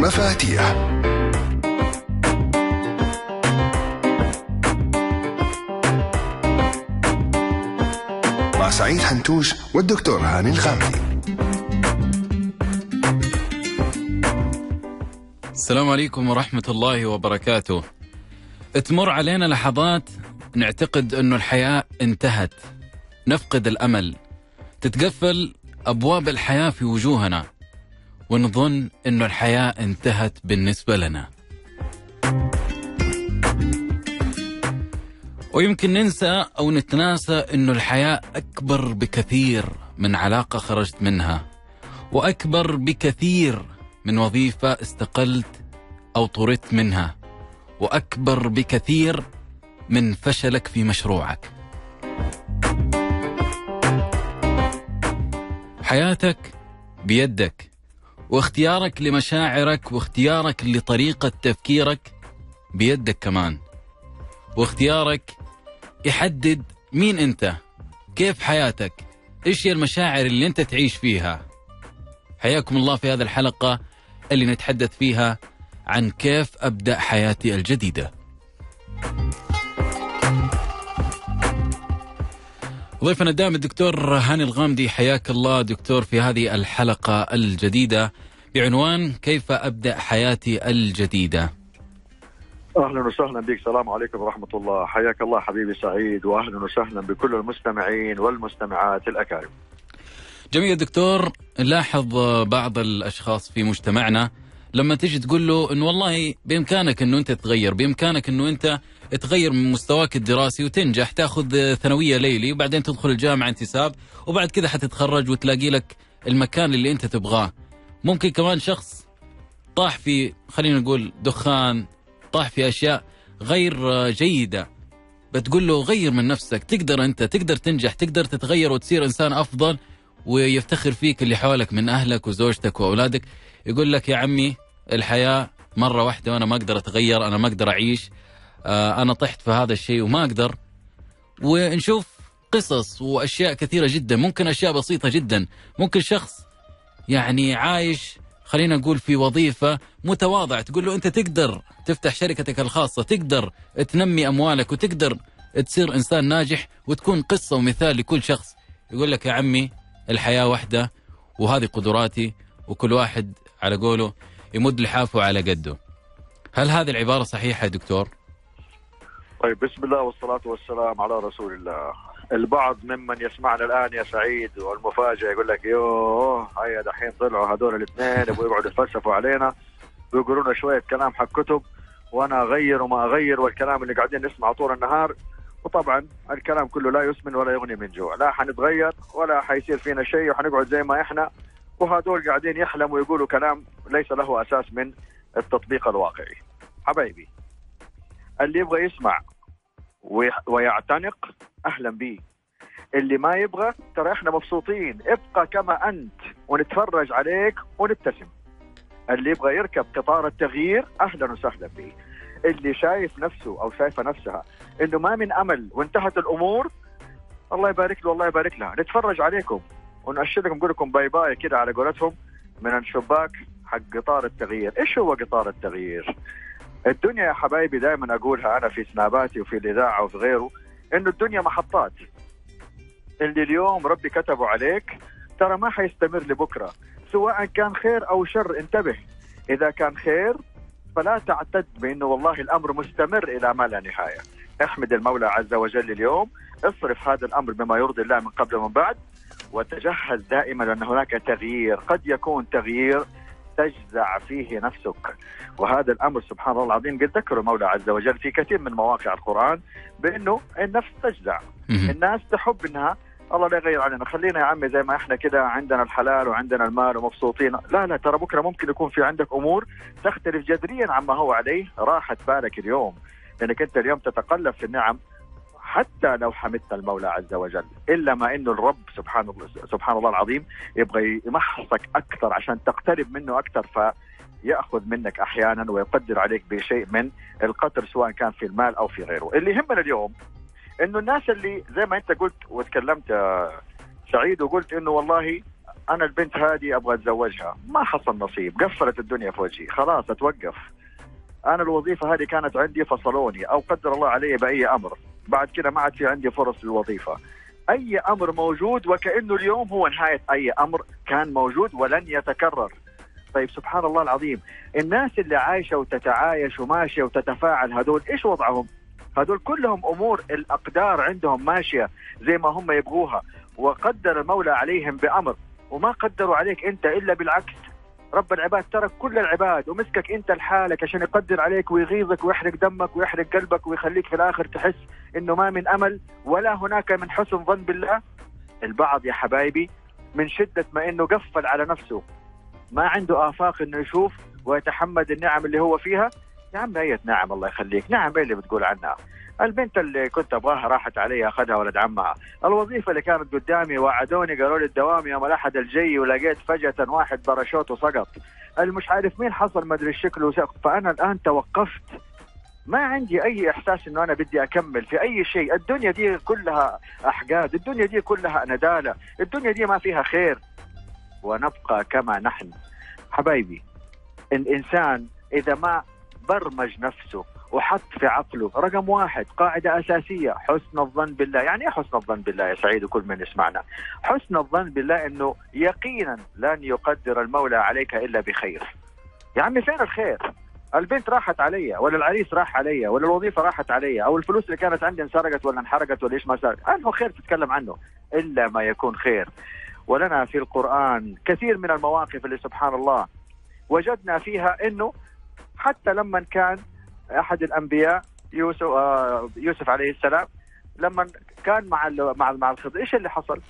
مفاتيح مع سعيد حنتوش والدكتور هاني الغامدي السلام عليكم ورحمة الله وبركاته. تمر علينا لحظات نعتقد أنه الحياة انتهت. نفقد الأمل. تتقفل أبواب الحياة في وجوهنا. ونظن إنه الحياة انتهت بالنسبة لنا. ويمكن ننسى أو نتناسى إنه الحياة أكبر بكثير من علاقة خرجت منها. وأكبر بكثير من وظيفة استقلت أو طردت منها وأكبر بكثير من فشلك في مشروعك حياتك بيدك واختيارك لمشاعرك واختيارك لطريقة تفكيرك بيدك كمان. واختيارك يحدد مين أنت كيف حياتك إيش هي المشاعر اللي أنت تعيش فيها. حياكم الله في هذه الحلقة اللي نتحدث فيها عن كيف أبدأ حياتي الجديدة. ضيفنا الدائم الدكتور هاني الغامدي حياك الله دكتور في هذه الحلقة الجديدة. بعنوان كيف أبدأ حياتي الجديدة؟ أهلا وسهلا بك. السلام عليكم ورحمة الله. حياك الله حبيبي سعيد واهلا وسهلا بكل المستمعين والمستمعات الأكارم. جميل دكتور نلاحظ بعض الأشخاص في مجتمعنا لما تيجي تقول له انه والله بإمكانك إنه أنت تتغير، بإمكانك إنه أنت تغير من مستواك الدراسي وتنجح تاخذ ثانوية ليلي وبعدين تدخل الجامعة انتساب وبعد كذا حتتخرج وتلاقي لك المكان اللي انت تبغاه. ممكن كمان شخص طاح في خلينا نقول دخان، طاح في أشياء غير جيدة. بتقول له غير من نفسك، تقدر أنت، تقدر تنجح، تقدر تتغير وتصير إنسان أفضل ويفتخر فيك اللي حولك من أهلك وزوجتك وأولادك يقول لك يا عمي الحياة مرة واحدة وأنا ما أقدر أتغير أنا ما أقدر أعيش أنا طحت في هذا الشيء وما أقدر. ونشوف قصص وأشياء كثيرة جدا ممكن أشياء بسيطة جدا. ممكن شخص يعني عايش خلينا نقول في وظيفة متواضعة تقول له أنت تقدر تفتح شركتك الخاصة تقدر تنمي أموالك وتقدر تصير إنسان ناجح وتكون قصة ومثال لكل شخص. يقول لك يا عمي الحياة واحدة وهذه قدراتي وكل واحد على قوله يمد لحافه على قده. هل هذه العبارة صحيحة يا دكتور؟ طيب بسم الله والصلاة والسلام على رسول الله. البعض ممن يسمعنا الآن يا سعيد والمفاجأة يقول لك يوه هيا دحين طلعوا هذول الاثنين. يبغوا يقعدوا يتفلسفوا علينا ويقولوا لنا شوية كلام حق كتب وأنا أغير وما أغير والكلام اللي قاعدين نسمعه طول النهار. وطبعا الكلام كله لا يسمن ولا يغني من جوع لا حنتغير ولا حيصير فينا شيء وحنقعد زي ما إحنا. وهذول قاعدين يحلموا ويقولوا كلام ليس له أساس من التطبيق الواقعي. حبايبي. اللي يبغى يسمع ويعتنق أهلا به اللي ما يبغى ترى إحنا مبسوطين. ابقى كما أنت ونتفرج عليك ونبتسم. اللي يبغى يركب قطار التغيير أهلا وسهلا به اللي شايف نفسه أو شايفة نفسها إنه ما من أمل وانتهت الأمور الله يبارك له الله يبارك لها. نتفرج عليكم. ونأشر لكم نقول لكم باي باي كده على قولتهم. من الشباك حق قطار التغيير. إيش هو قطار التغيير؟ الدنيا يا حبايبي دائما أقولها أنا في سناباتي وفي الإذاعة وفي غيره إنه الدنيا محطات اللي اليوم ربي كتبه عليك ترى ما حيستمر لبكرة سواء كان خير أو شر انتبه إذا كان خير فلا تعتد بإنه والله الأمر مستمر إلى ما لا نهاية. احمد المولى عز وجل اليوم، اصرف هذا الأمر بما يرضي الله من قبل ومن بعد، وتجهز دائما أن هناك تغيير، قد يكون تغيير تجزع فيه نفسك. وهذا الأمر سبحان الله العظيم قد ذكر المولى عز وجل في كثير من مواقع القرآن بأنه النفس تجزع. الناس تحب إنها الله لا يغير علينا خلينا يا عمي زي ما إحنا كده عندنا الحلال وعندنا المال ومبسوطين. لا لا ترى بكرة ممكن يكون في عندك أمور تختلف جذريا عما هو عليه. راحت بالك اليوم. لأنك أنت اليوم تتقلب في النعم حتى لو حمدت المولى عز وجل إلا ما إنه الرب سبحان الله سبحان الله العظيم يبغى يمحصك أكثر عشان تقترب منه أكثر ف ياخذ منك أحيانا ويقدر عليك بشيء من القدر سواء كان في المال أو في غيره، اللي يهمنا اليوم إنه الناس اللي زي ما أنت قلت وتكلمت سعيد وقلت إنه والله أنا البنت هذه أبغى أتزوجها. ما حصل نصيب. قفلت الدنيا في وجهي. خلاص أتوقف. أنا الوظيفة هذه كانت عندي فصلوني أو قدر الله علي بأي أمر. بعد كده ما عاد في عندي فرص للوظيفه أي أمر موجود وكأنه اليوم هو نهاية أي أمر كان موجود ولن يتكرر. طيب سبحان الله العظيم. الناس اللي عايشة وتتعايش وماشية وتتفاعل هذول إيش وضعهم؟ هذول كلهم أمور الأقدار عندهم ماشية زي ما هم يبغوها. وقدر المولى عليهم بأمر وما قدروا عليك أنت إلا بالعكس. رب العباد ترك كل العباد ومسكك انت لحالك عشان يقدر عليك ويغيظك ويحرق دمك ويحرق قلبك ويخليك في الآخر تحس إنه ما من أمل ولا هناك من حسن ظن بالله. البعض يا حبايبي من شدة ما إنه قفل على نفسه ما عنده آفاق إنه يشوف ويتحمد النعم اللي هو فيها. يا عم اية نعم الله يخليك نعم إيه اللي بتقول عنها؟ البنت اللي كنت أبغاها راحت علي أخذها ولد عمها. الوظيفة اللي كانت قدامي وعدوني قالوا لي الدوام يوم الأحد الجاي ولقيت فجأة واحد باراشوت وسقط. المش عارف مين حصل ما أدري وسقط. فأنا الآن توقفت. ما عندي أي إحساس إنه أنا بدي أكمل في أي شيء. الدنيا دي كلها أحقاد. الدنيا دي كلها ندالة. الدنيا دي ما فيها خير. ونبقى كما نحن. حبايبي الإنسان إذا ما برمج نفسه وحط في عقله رقم واحد قاعدة أساسية حسن الظن بالله. يعني إيه حسن الظن بالله يا سعيد وكل من يسمعنا؟ حسن الظن بالله أنه يقينا لن يقدر المولى عليك إلا بخير. يا عمي فين الخير؟ البنت راحت علي ولا العريس راح علي ولا الوظيفة راحت علي أو الفلوس اللي كانت عندي انسرقت ولا انحرقت ولا إيش ما صار. أنه خير تتكلم عنه إلا ما يكون خير. ولنا في القرآن كثير من المواقف اللي سبحان الله وجدنا فيها أنه حتى لما كان أحد الأنبياء يوسف آه يوسف عليه السلام لما كان مع مع مع الخضر إيش اللي حصل؟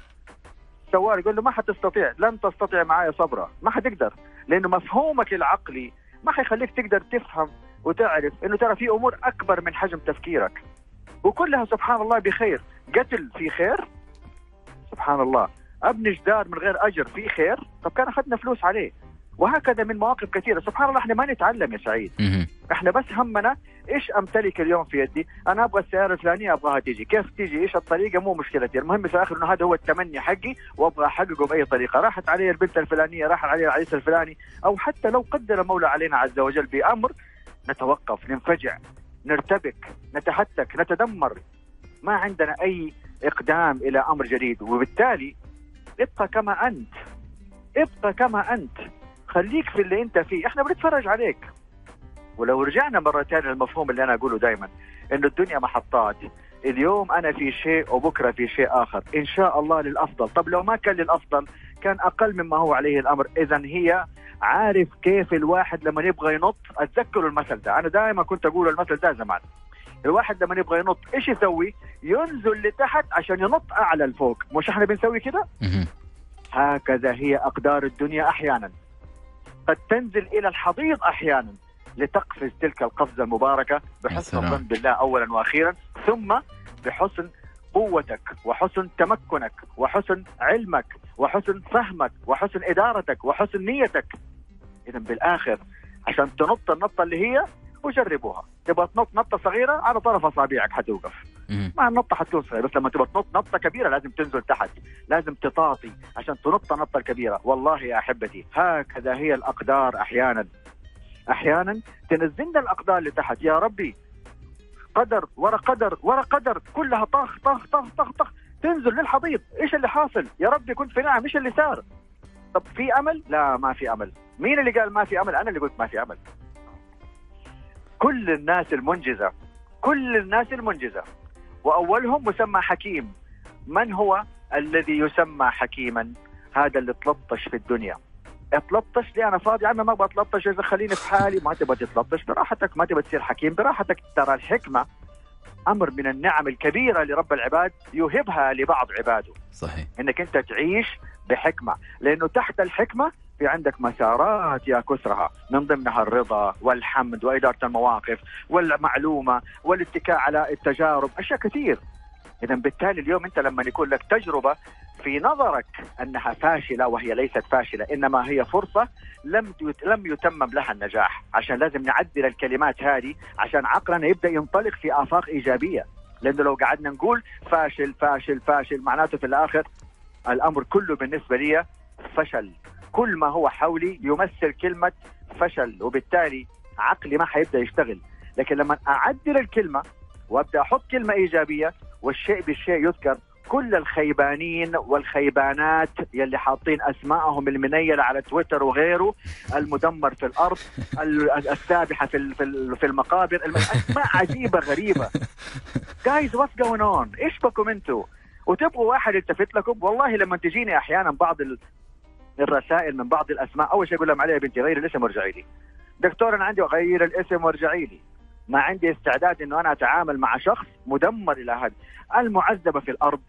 سواه يقول له ما حتستطيع لن تستطيع معي صبرا. ما حتقدر لأنه مفهومك العقلي ما حيخليك تقدر تفهم وتعرف إنه ترى في أمور أكبر من حجم تفكيرك. وكلها سبحان الله بخير. قتل في خير؟ سبحان الله. أبني جدار من غير أجر في خير؟ طب كان أخذنا فلوس عليه. وهكذا من مواقف كثيرة. سبحان الله إحنا ما نتعلم يا سعيد. إحنا بس همنا إيش أمتلك اليوم في يدي؟ أنا أبغى السيارة الفلانية أبغاها تيجي. كيف تيجي؟ إيش الطريقة؟ مو مشكلتي المهم في الآخر إنه هذا هو التمني حقي وأبغى أحققه بأي طريقة. راحت علي البنت الفلانية راح علي العريس الفلاني أو حتى لو قدر المولى علينا عز وجل بأمر نتوقف ننفجع نرتبك نتهتك نتدمر. ما عندنا أي إقدام إلى أمر جديد. وبالتالي ابقى كما أنت. ابقى كما أنت. خليك في اللي انت فيه. إحنا بنتفرج عليك. ولو رجعنا مرة ثانية للمفهوم اللي أنا أقوله دائما إنه الدنيا محطات. اليوم أنا في شيء وبكرة في شيء آخر. إن شاء الله للأفضل. طب لو ما كان للأفضل كان أقل مما هو عليه الأمر. إذا هي عارف كيف الواحد لما يبغى ينط. أتذكروا المثل ده. أنا دائما كنت أقول المثل ده زمان. الواحد لما يبغى ينط إيش يسوي؟ ينزل لتحت عشان ينط أعلى لفوق، مش إحنا بنسوي كده؟ هكذا هي أقدار الدنيا أحيانا. قد تنزل إلى الحضيض أحيانا لتقفز تلك القفزة المباركة بحسن. الظن بالله أولا وأخيرا ثم بحسن قوتك وحسن تمكنك وحسن علمك وحسن فهمك وحسن إدارتك وحسن نيتك إذا بالآخر عشان تنط النطة اللي هي وجربوها تبغى تنط نطة صغيرة على طرف أصابعك حتوقف. ما النطه حتكون صغيره بس لما تبغى تنط نطة كبيرة لازم تنزل تحت لازم تطاطي عشان تنط النطه الكبيره والله يا أحبتي هكذا هي الأقدار أحيانا. أحيانا تنزلنا الأقدار لتحت يا ربي قدر ورا قدر ورا قدر كلها طخ طخ طخ طخ طخ. تنزل للحضيض إيش اللي حاصل؟ يا ربي كنت في نعم إيش اللي صار؟ طب في أمل؟ لا ما في أمل. مين اللي قال ما في أمل؟ أنا اللي قلت ما في أمل. كل الناس المنجزة كل الناس المنجزة. وأولهم مسمى حكيم. من هو الذي يسمى حكيما؟ هذا اللي تلطش في الدنيا. اتلطش لي أنا فاضي. أنا ما أبغى أتلطش. إذا خليني في حالي. ما تبغى تتلطش. براحتك. ما تبغى تصير حكيم. براحتك. ترى الحكمة أمر من النعم الكبيرة لرب العباد يوهبها لبعض عباده. صحيح. إنك أنت تعيش بحكمة. لأنه تحت الحكمة في عندك مسارات يا كسرها من ضمنها الرضا والحمد وإدارة المواقف والمعلومة والاتكاء على التجارب أشياء كثير. اذا بالتالي اليوم أنت لما يكون لك تجربة في نظرك أنها فاشلة وهي ليست فاشلة إنما هي فرصة لم لم يتمم لها النجاح. عشان لازم نعدل الكلمات هذه عشان عقلنا يبدأ ينطلق في آفاق إيجابية. لأنه لو قعدنا نقول فاشل فاشل فاشل معناته في الآخر الأمر كله بالنسبة لي فشل. كل ما هو حولي يمثل كلمة فشل وبالتالي عقلي ما حيبدأ يشتغل. لكن لما أعدل الكلمة وأبدأ أحط كلمة إيجابية والشيء بالشيء يذكر كل الخيبانين والخيبانات يلي حاطين اسمائهم المنيلة على تويتر وغيره المدمر في الأرض ال- السابحة في في ال- في المقابر الم- أسماء عجيبة غريبة. guys what's going on إيش بكم أنتوا؟ وتبغوا واحد يلتفت لكم؟ والله لما تجيني أحيانا بعض الرسائل من بعض الأسماء. أول شيء أقول لهم علي يا بنتي غير الاسم وارجعي لي دكتور أنا عندي غير الاسم وارجعي لي ما عندي استعداد إنه أنا أتعامل مع شخص مدمر إلى هذا. المعذبة في الأرض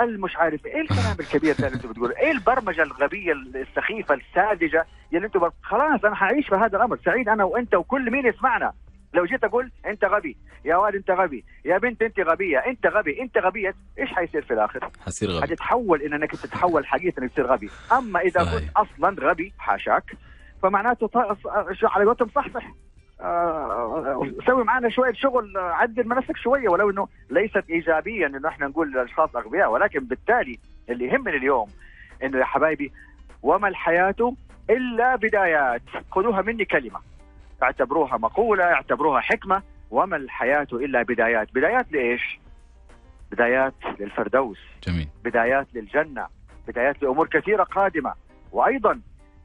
المش عارف إيه الكلام الكبير ده اللي أنتم بتقولوا إيه البرمجة الغبية السخيفة الساذجة اللي أنتم. خلاص أنا حعيش في هذا الأمر. سعيد أنا وأنت وكل مين يسمعنا. لو جيت أقول أنت غبي. يا واد أنت غبي. يا بنت أنت غبية. أنت غبي. أنت غبية. إيش حيصير في الآخر؟ حصير غبي. حتتحول إن أنك تتحول حقيقة إنك تصير غبي. أما إذا صحيح. كنت أصلا غبي حاشاك. فمعناته على قولتهم صحصح. آه، سوي معنا شوية شغل آه، عدل من نفسك شوية ولو إنه ليست ايجابيا إنه إحنا نقول للأشخاص أغبياء ولكن بالتالي اللي يهمني اليوم إنه يا حبايبي وما الحياة إلا بدايات. خذوها مني كلمة. اعتبروها مقولة اعتبروها حكمة. وما الحياة إلا بدايات؟ بدايات لإيش؟ بدايات للفردوس. جميل. بدايات للجنة. بدايات لأمور كثيرة قادمة. وأيضا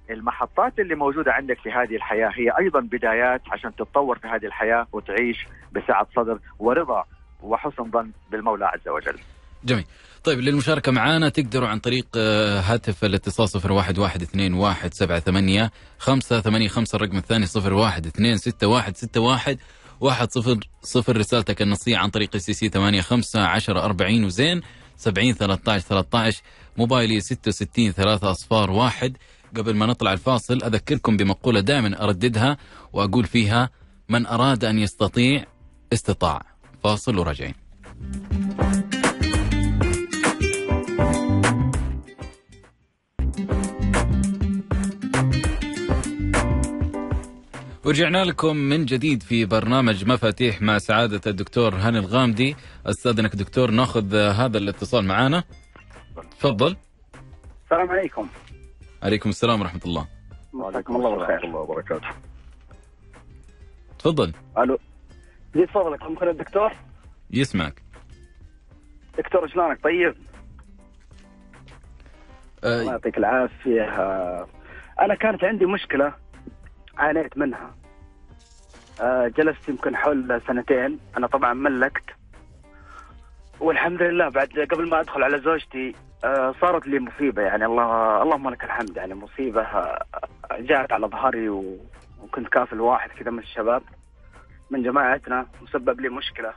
المحطات اللي موجودة عندك في هذه الحياة هي أيضا بدايات عشان تتطور في هذه الحياة وتعيش بسعة صدر ورضا وحسن ظن بالمولى عز وجل. جميل. طيب للمشاركة معنا تقدروا عن طريق آه، هاتف الاتصال صفر واحد واحد اثنين واحد سبعة ثمانية خمسة ثمانية خمسة الرقم الثاني صفر واحد اثنين ستة واحد ستة واحد واحد صفر صفر رسالتك النصية عن طريق السي سي ثمانية خمسة عشرة أربعين وزين سبعين ثلاثة عشر ثلاثة عشر موبايلي ستة وستين ثلاثة أصفار واحد. قبل ما نطلع الفاصل أذكركم بمقولة دائما أرددها وأقول فيها من أراد أن يستطيع استطاع. فاصل وراجعين. ورجعنا لكم من جديد في برنامج مفاتيح مع سعادة الدكتور هاني الغامدي. أستاذنك دكتور ناخذ هذا الاتصال معانا. تفضل. السلام عليكم. عليكم السلام ورحمة الله. مساكم الله بالخير. الله وبركاته. تفضل. ألو. زيد فضلك ممكن الدكتور يسمعك. دكتور شلونك؟ طيب. الله آه يعطيك العافية. آه، أنا كانت عندي مشكلة عانيت منها. جلست يمكن حول سنتين. أنا طبعا ملكت. والحمد لله بعد قبل ما أدخل على زوجتي آه، صارت لي مصيبة. يعني الله اللهم لك الحمد. يعني مصيبة آه، جاءت على ظهري. وكنت كافل واحد كذا من الشباب من جماعتنا. وسبب لي مشكلة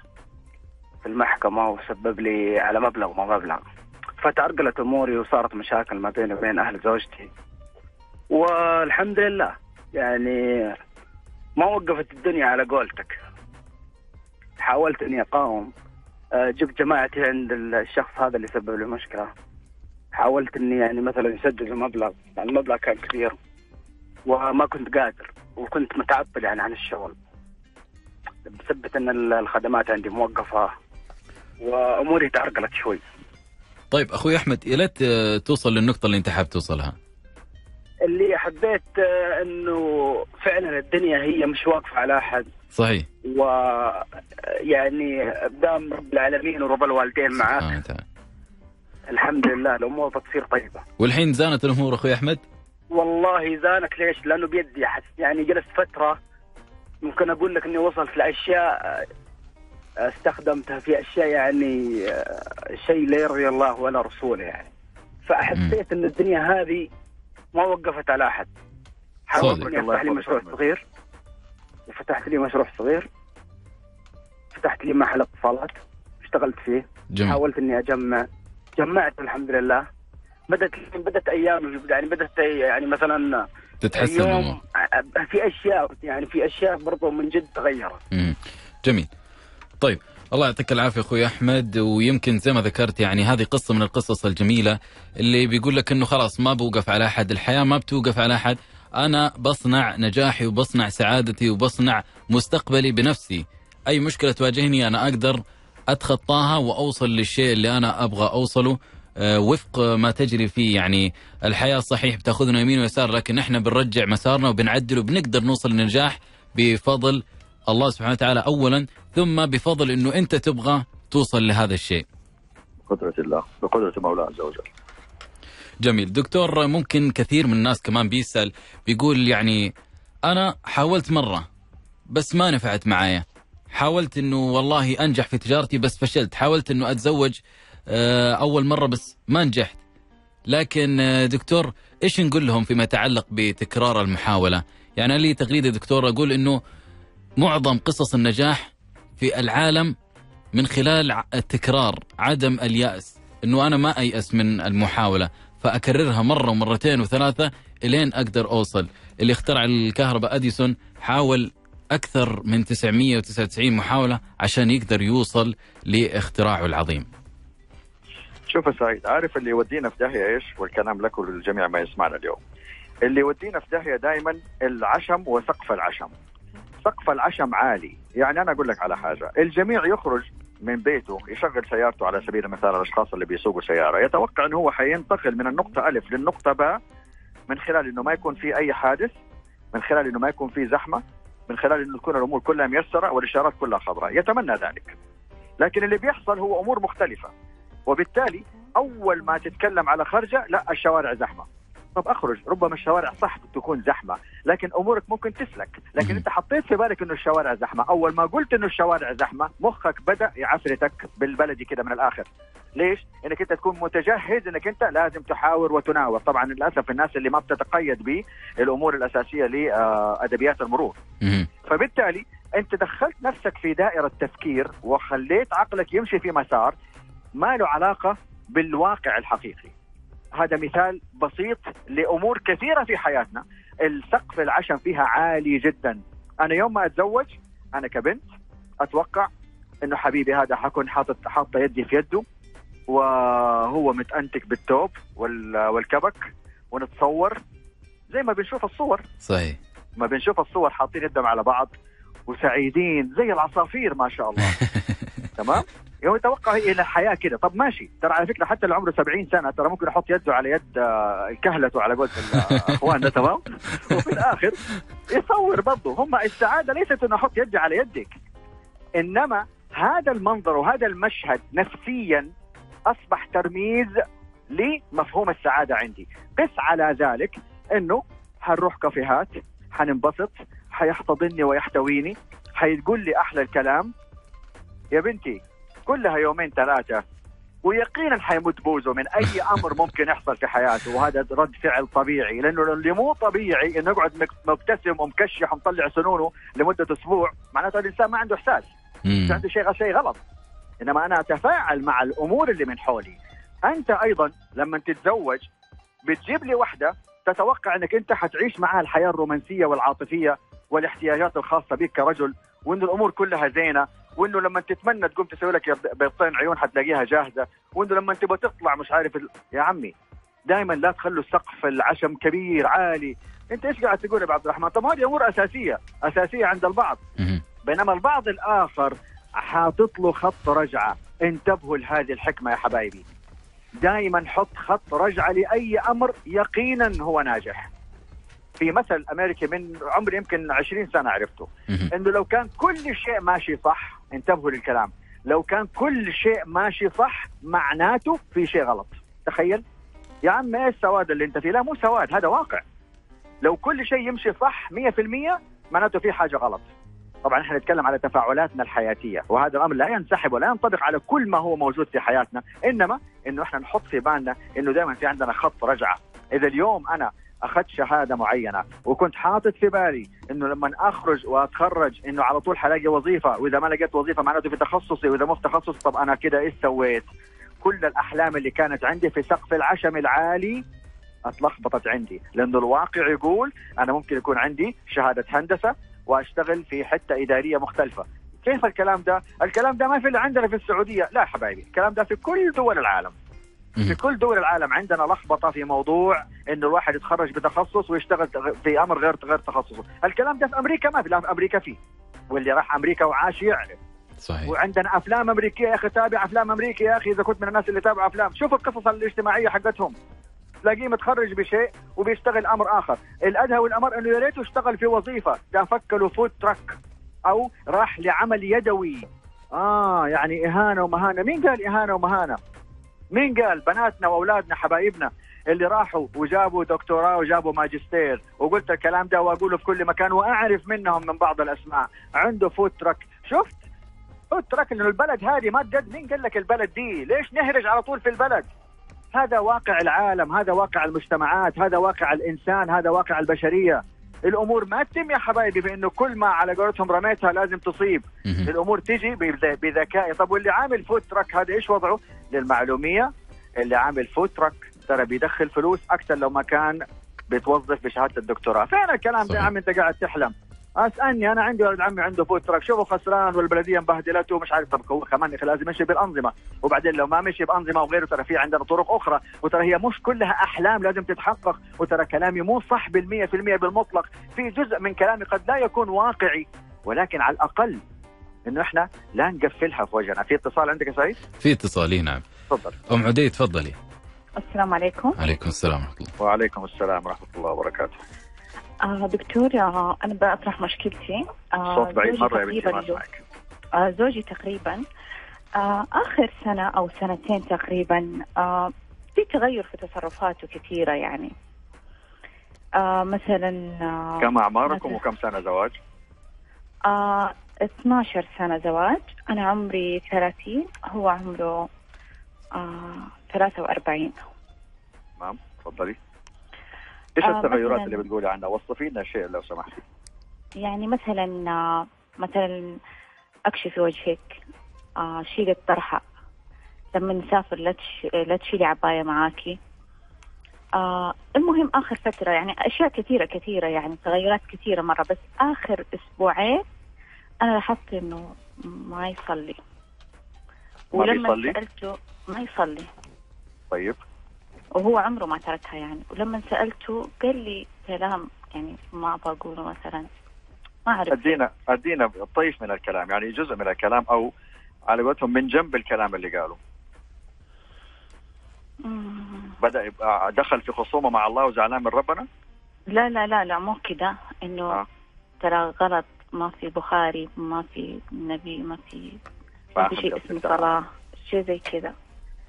في المحكمة وسبب لي على مبلغ ما مبلغ. فتعرقلت أموري وصارت مشاكل ما بيني وبين أهل زوجتي. والحمد لله. يعني ما وقفت الدنيا على قولتك. حاولت إني أقاوم. آه، جبت جماعتي عند الشخص هذا اللي سبب لي مشكلة. حاولت إني يعني مثلا يسدد مبلغ يعني المبلغ كان كبير. وما كنت قادر وكنت متعطل يعني عن الشغل. بسبب إن الخدمات عندي موقفة وأموري تعرقلت شوي. طيب أخوي أحمد يا ليت توصل للنقطة اللي أنت حاب توصلها. اللي حبيت آه، إنه فعلا الدنيا هي مش واقفة على أحد. صحيح. و يعني دام رب العالمين ورب الوالدين معاك وتعالى. الحمد لله الأمور بتصير طيبة. والحين زانت الأمور أخوي أحمد؟ والله زانت ليش؟ لأنه بيدي حس يعني جلست فترة ممكن أقول لك إني وصلت لأشياء آه، استخدمتها في أشياء يعني آه، شيء لا يرضي الله ولا رسوله يعني. فحسيت إن الدنيا هذه ما وقفت على أحد. حاولت. اني افتح لي مشروع صغير. وفتحت لي مشروع صغير. فتحت لي محل اتصالات. اشتغلت فيه. جميل. حاولت إني أجمع. جمعت الحمد لله. بدأت بدأت أيام يعني بدأت يعني مثلا تتحسن اليوم في اشياء يعني في أشياء برضو من جد تغيرت. جميل. طيب الله يعطيك العافية أخوي أحمد. ويمكن زي ما ذكرت يعني هذه قصة من القصص الجميلة اللي بيقول لك إنه خلاص ما بوقف على أحد الحياة ما بتوقف على أحد. أنا بصنع نجاحي وبصنع سعادتي وبصنع مستقبلي بنفسي. أي مشكلة تواجهني أنا أقدر أتخطاها وأوصل للشيء اللي أنا أبغى أوصله. آه، وفق ما تجري فيه يعني الحياة صحيح بتأخذنا يمين ويسار لكن إحنا بنرجع مسارنا وبنعدل وبنقدر نوصل للنجاح بفضل الله سبحانه وتعالى. اولا ثم بفضل إنه أنت تبغى توصل لهذا الشيء. بقدرة الله بقدرة مولاه عز وجل. جميل. دكتور ممكن كثير من الناس كمان بيسأل بيقول يعني أنا حاولت مرة بس ما نفعت معايا. حاولت أنه والله أنجح في تجارتي بس فشلت. حاولت أنه أتزوج آه، أول مرة بس ما نجحت. لكن آه، دكتور إيش نقول لهم فيما يتعلق بتكرار المحاولة؟ يعني لي تغريدة دكتور أقول أنه معظم قصص النجاح في العالم من خلال التكرار عدم اليأس أنه أنا ما أيأس من المحاولة فأكررها مرة ومرتين وثلاثة إلين أقدر أوصل. اللي اخترع الكهرباء أديسون حاول أكثر من 999 محاولة عشان يقدر يوصل لاختراعه العظيم. شوف سعيد عارف اللي يودينا في داهية إيش؟ والكلام لك وللجميع ما يسمعنا اليوم. اللي يودينا في داهية دائما العشم وسقف العشم. سقف العشم عالي. يعني أنا أقول لك على حاجة. الجميع يخرج من بيته يشغل سيارته على سبيل المثال الأشخاص اللي بيسوقوا سيارة. يتوقع إنه هو حينتقل من النقطة الف للنقطه باء من خلال إنه ما يكون في أي حادث من خلال إنه ما يكون في زحمة من خلال إنه تكون الأمور كلها ميسرة والإشارات كلها خضراء. يتمنى ذلك. لكن اللي بيحصل هو أمور مختلفة. وبالتالي أول ما تتكلم على خرجة لا الشوارع زحمة. طب أخرج ربما الشوارع صح تكون زحمة لكن أمورك ممكن تسلك لكن. أنت حطيت في بالك إنه الشوارع زحمة أول ما قلت إنه الشوارع زحمة مخك بدأ يعفرتك بالبلدي كده من الآخر ليش؟ إنك أنت تكون متجهز إنك أنت لازم تحاور وتناور، طبعا للأسف الناس اللي ما بتتقيد بالامور الأساسية لأدبيات المرور،. فبالتالي أنت دخلت نفسك في دائرة تفكير وخليت عقلك يمشي في مسار ما له علاقة بالواقع الحقيقي. هذا مثال بسيط لأمور كثيرة في حياتنا، السقف العشم فيها عالي جدا. أنا يوم ما أتزوج أنا كبنت أتوقع إنه حبيبي هذا حكون حاطط حاطة يدي في يده وهو متأنتك بالثوب وال- والكبك ونتصور زي ما بنشوف الصور. صحيح. ما بنشوف الصور حاطين يدهم على بعض وسعيدين زي العصافير ما شاء الله. تمام؟ يوم يتوقع إلى الحياة كده طب ماشي. ترى على فكرة حتى اللي عمره 70 سنة ترى ممكن يحط يده على يد آه، كهلته على قولة الاخوان ده تمام؟ وفي الآخر يصور برضه هم السعادة ليست إنه أحط يدي على يدك. إنما هذا المنظر وهذا المشهد نفسيا أصبح ترميز لمفهوم السعادة عندي. قس على ذلك إنه حنروح كافيهات حننبسط حيحتضني ويحتويني حيقول لي أحلى الكلام. يا بنتي كلها يومين ثلاثة. ويقينا حيموت بوزه من أي أمر ممكن يحصل في حياته وهذا رد فعل طبيعي لأنه اللي مو طبيعي إنه يقعد مبتسم ومكشح ومطلع سنونه لمدة أسبوع معناته الإنسان ما عنده إحساس. عنده شيء شيء غلط. إنما أنا أتفاعل مع الأمور اللي من حولي. أنت أيضا لما تتزوج بتجيب لي واحدة تتوقع إنك أنت حتعيش معها الحياة الرومانسية والعاطفية والاحتياجات الخاصة بك كرجل وانه الأمور كلها زينة وإنه لما تتمنى تقوم تسوي لك بيضتين عيون حتلاقيها جاهزة وإنه لما تبغى تطلع مش عارف ال... يا عمي دائما لا تخلوا سقف العشم كبير عالي. أنت إيش قاعد تقول يا عبد الرحمن؟ طب هذه أمور أساسية أساسية عند البعض. بينما البعض الآخر حاطط له خط رجعة. انتبهوا لهذه الحكمة يا حبايبي. دائما حط خط رجعة لأي أمر يقينا هو ناجح. في مثل امريكي من عمري يمكن 20 سنة عرفته. إنه لو كان كل شيء ماشي صح انتبهوا للكلام لو كان كل شيء ماشي صح معناته في شيء غلط. تخيل؟ يا عم إيش السواد اللي أنت فيه؟ لا مو سواد هذا واقع. لو كل شيء يمشي صح 100% معناته في حاجة غلط. طبعا إحنا نتكلم على تفاعلاتنا الحياتية وهذا الأمر لا ينسحب ولا ينطبق على كل ما هو موجود في حياتنا إنما إنه إحنا نحط في بالنا إنه دائما في عندنا خط رجعة. إذا اليوم أنا أخذت شهادة معينة وكنت حاطط في بالي إنه لما أخرج وأتخرج إنه على طول حلاقي وظيفة وإذا ما لقيت وظيفة معناته في تخصصي وإذا مو في تخصصي طب أنا كده إيش سويت؟ كل الأحلام اللي كانت عندي في سقف العشم العالي اتلخبطت عندي لأنه الواقع يقول أنا ممكن يكون عندي شهادة هندسة وأشتغل في حتة إدارية مختلفة كيف الكلام ده؟ الكلام ده ما في إلا عندنا في السعودية، لا حبايبي، الكلام ده في كل دول العالم. في. كل دول العالم عندنا لخبطة في موضوع إنه الواحد يتخرج بتخصص ويشتغل في أمر غير غير تخصصه، الكلام ده في أمريكا ما في، لا في أمريكا فيه. واللي راح أمريكا وعاش يعرف. صحيح. وعندنا أفلام أمريكية يا أخي تابع أفلام أمريكية يا أخي إذا كنت من الناس اللي تابع أفلام. شوف القصص الاجتماعية حقتهم. تلاقيه متخرج بشيء وبيشتغل أمر آخر. الأدهى والأمر إنه يا ريته اشتغل في وظيفة ده فكله food truck أو راح لعمل يدوي. آه يعني إهانة ومهانة. مين قال إهانة ومهانة؟ مين قال؟ بناتنا وأولادنا حبايبنا اللي راحوا وجابوا دكتوراه وجابوا ماجستير. وقلت الكلام ده وأقوله في كل مكان وأعرف منهم من بعض الأسماء. عنده food truck شفت؟ food truck إنه البلد هذه ما تقد مين قال لك البلد دي؟ ليش نهرج على طول في البلد؟ هذا واقع العالم هذا واقع المجتمعات هذا واقع الإنسان هذا واقع البشرية. الأمور ما تتم يا حبايبي بأنه كل ما على قولتهم رميتها لازم تصيب. الأمور تجي بذ- بذكاء. طب واللي عامل food truck هذا إيش وضعه؟ للمعلومية. اللي عامل food truck ترى بيدخل فلوس أكثر لو ما كان بيتوظف بشهادة الدكتوراه. فين الكلام ده. عم؟ أنت قاعد تحلم. أسألني أنا عندي ولد عمي عنده food truck شوفه خسران والبلدية مبهدلته ومش عارف طب هو كمان لازم يمشي بالأنظمة. وبعدين لو ما مشي بأنظمة وغيره ترى في عندنا طرق أخرى. وترى هي مش كلها أحلام لازم تتحقق. وترى كلامي مو صح بالمية في المية بالمطلق. في جزء من كلامي قد لا يكون واقعي. ولكن على الأقل إنه إحنا لا نقفلها في وجهنا. في اتصال عندك يا سعيد؟ في اتصال نعم تفضل. أم عدي تفضلي. السلام عليكم. عليكم السلام ورحمة الله. وعليكم السلام ورحمة الله وبركاته. آه دكتور آه أنا بطرح مشكلتي. آه صوت بعيد مرة يا بنتي ما آه زوجي تقريبا آه آخر سنة أو سنتين تقريبا آه في تغير في تصرفاته كثيرة يعني. آه مثلا آه كم أعماركم مثلا- وكم سنة زواج؟ آه 12 سنة زواج. أنا عمري 30 هو عمره آه 43 تمام تفضلي. إيش آه، التغيرات اللي بتقولي عنها؟ وصفي لنا شيء لو سمحتي. يعني مثلا آه، مثلا اكشفي وجهك آه شيلي الطرحة لما نسافر لا. لا تشيلي عباية معاكي آه المهم آخر فترة يعني أشياء كثيرة كثيرة يعني تغيرات كثيرة مرة بس آخر أسبوعين أنا لاحظت إنه ما يصلي ما ولما بيصلي؟ سألته ما يصلي طيب وهو عمره ما تركها يعني. ولما سألته قال لي كلام يعني ما أبغى اقوله مثلا. ما أعرف. ادينا أدينا طيف من الكلام يعني جزء من الكلام أو على قولتهم من جنب الكلام اللي قاله. مم. بدأ يبقى دخل في خصومة مع الله وزعلان من ربنا؟ لا لا لا لا مو كده. إنه آه. ترى غلط ما في بخاري ما في نبي ما في ما في شيء اسمه. صلاة شيء زي كده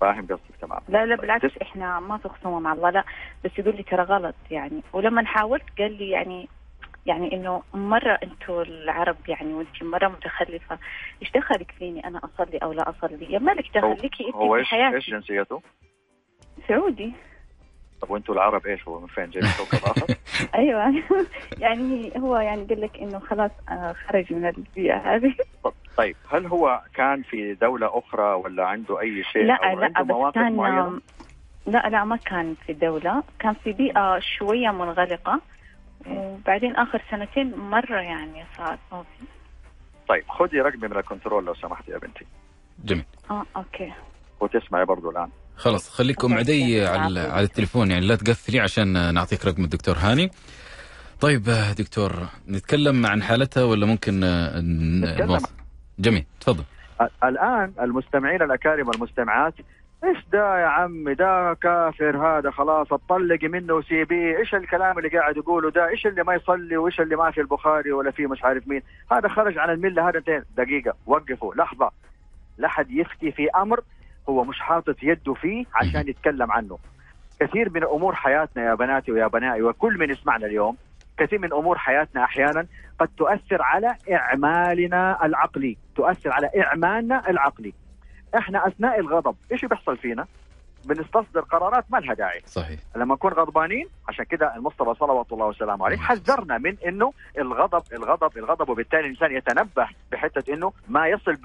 فاهم قصدك تمام لا لا طيب. بالعكس تس- إحنا ما في خصومة مع الله. لا بس يقول لي ترى غلط يعني. ولما حاولت قال لي يعني يعني إنه مرة أنتوا العرب يعني وانت مرة متخلفة. إيش دخلك فيني؟ أنا أصلي أو لا أصلي؟ يا مالك دخل لك انت في حياتي إيش جنسيته؟ سعودي. طب وأنتوا العرب إيش هو؟ من فين جاي من كوكب آخر؟ أيوه. يعني هو يعني قال لك إنه خلاص آه، خرج من البيئة هذه. طيب هل هو كان في دولة أخرى ولا عنده أي شيء لا أو لا عنده بس مواقف كان معينة؟ لا لا ما كان في دولة كان في بيئة شوية منغلقة. وبعدين آخر سنتين مرة يعني صار. طيب خذي رقمي من الكنترول لو سمحتي يا بنتي. جميل. آه okay. وتسمعي برضو الآن. خلاص خليك أم عدي على على التليفون يعني لا تقفلي عشان نعطيك رقم الدكتور هاني. طيب دكتور نتكلم عن حالتها ولا ممكن نتكلم. جميل تفضل. ال- الآن المستمعين الأكارم والمستمعات إيش ده يا عمي ده كافر هذا خلاص اطلقي منه وسيبيه إيش الكلام اللي قاعد يقوله ده إيش اللي ما يصلي وإيش اللي ما في البخاري ولا في مش عارف مين؟ هذا خرج عن الملة هذا. دقيقة وقفوا لحظة. لا حد يفتي في أمر هو مش حاطط يده فيه عشان يتكلم عنه. كثير من أمور حياتنا يا بناتي ويا بنائي وكل من يسمعنا اليوم كثير من أمور حياتنا أحيانا قد تؤثر على إعمالنا العقلي تؤثر على إعمالنا العقلي. إحنا أثناء الغضب إيش بيحصل فينا؟ بنستصدر قرارات ما لها داعي. صحيح. لما نكون غضبانين عشان كده المصطفى صلوات الله وسلامه عليه حذرنا من إنه الغضب الغضب الغضب وبالتالي الإنسان يتنبه بحتة إنه ما يصل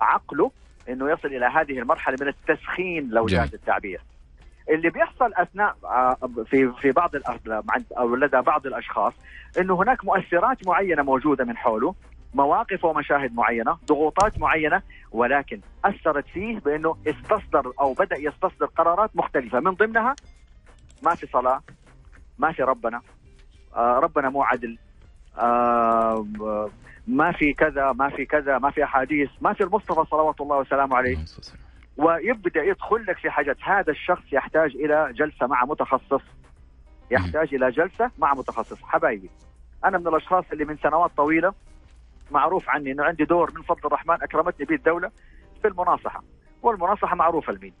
بعقله إنه يصل إلى هذه المرحلة من التسخين لو. جاز التعبير. اللي بيحصل أثناء آه، في في بعض عند- أو لدى بعض الأشخاص إنه هناك مؤثرات معينة موجودة من حوله مواقف ومشاهد معينة ضغوطات معينة ولكن أثرت فيه بإنه استصدر أو بدأ يستصدر قرارات مختلفة. من ضمنها ما في صلاة ما في ربنا آه ربنا مو عدل آه ما في كذا ما في كذا ما في أحاديث ما في المصطفى صلوات الله وسلامه عليه. ويبدأ يدخل لك في حاجات. هذا الشخص يحتاج إلى جلسة مع متخصص. يحتاج إلى جلسة مع متخصص. حبايبي أنا من الأشخاص اللي من سنوات طويلة معروف عني إنه عندي دور من فضل الرحمن أكرمتني به الدولة في المناصحة والمناصحة معروفة لمين؟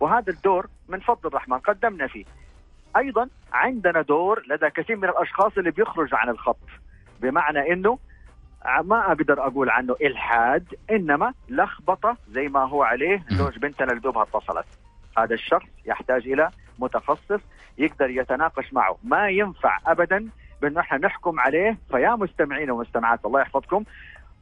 وهذا الدور من فضل الرحمن قدمنا فيه. أيضا عندنا دور لدى كثير من الأشخاص اللي بيخرج عن الخط بمعنى إنه ما أقدر أقول عنه إلحاد إنما لخبطة زي ما هو عليه زوج بنتنا اللي دوبها اتصلت. هذا الشخص يحتاج إلى متخصص يقدر يتناقش معه. ما ينفع ابدا بانه إحنا نحكم عليه فيا مستمعين ومستمعات الله يحفظكم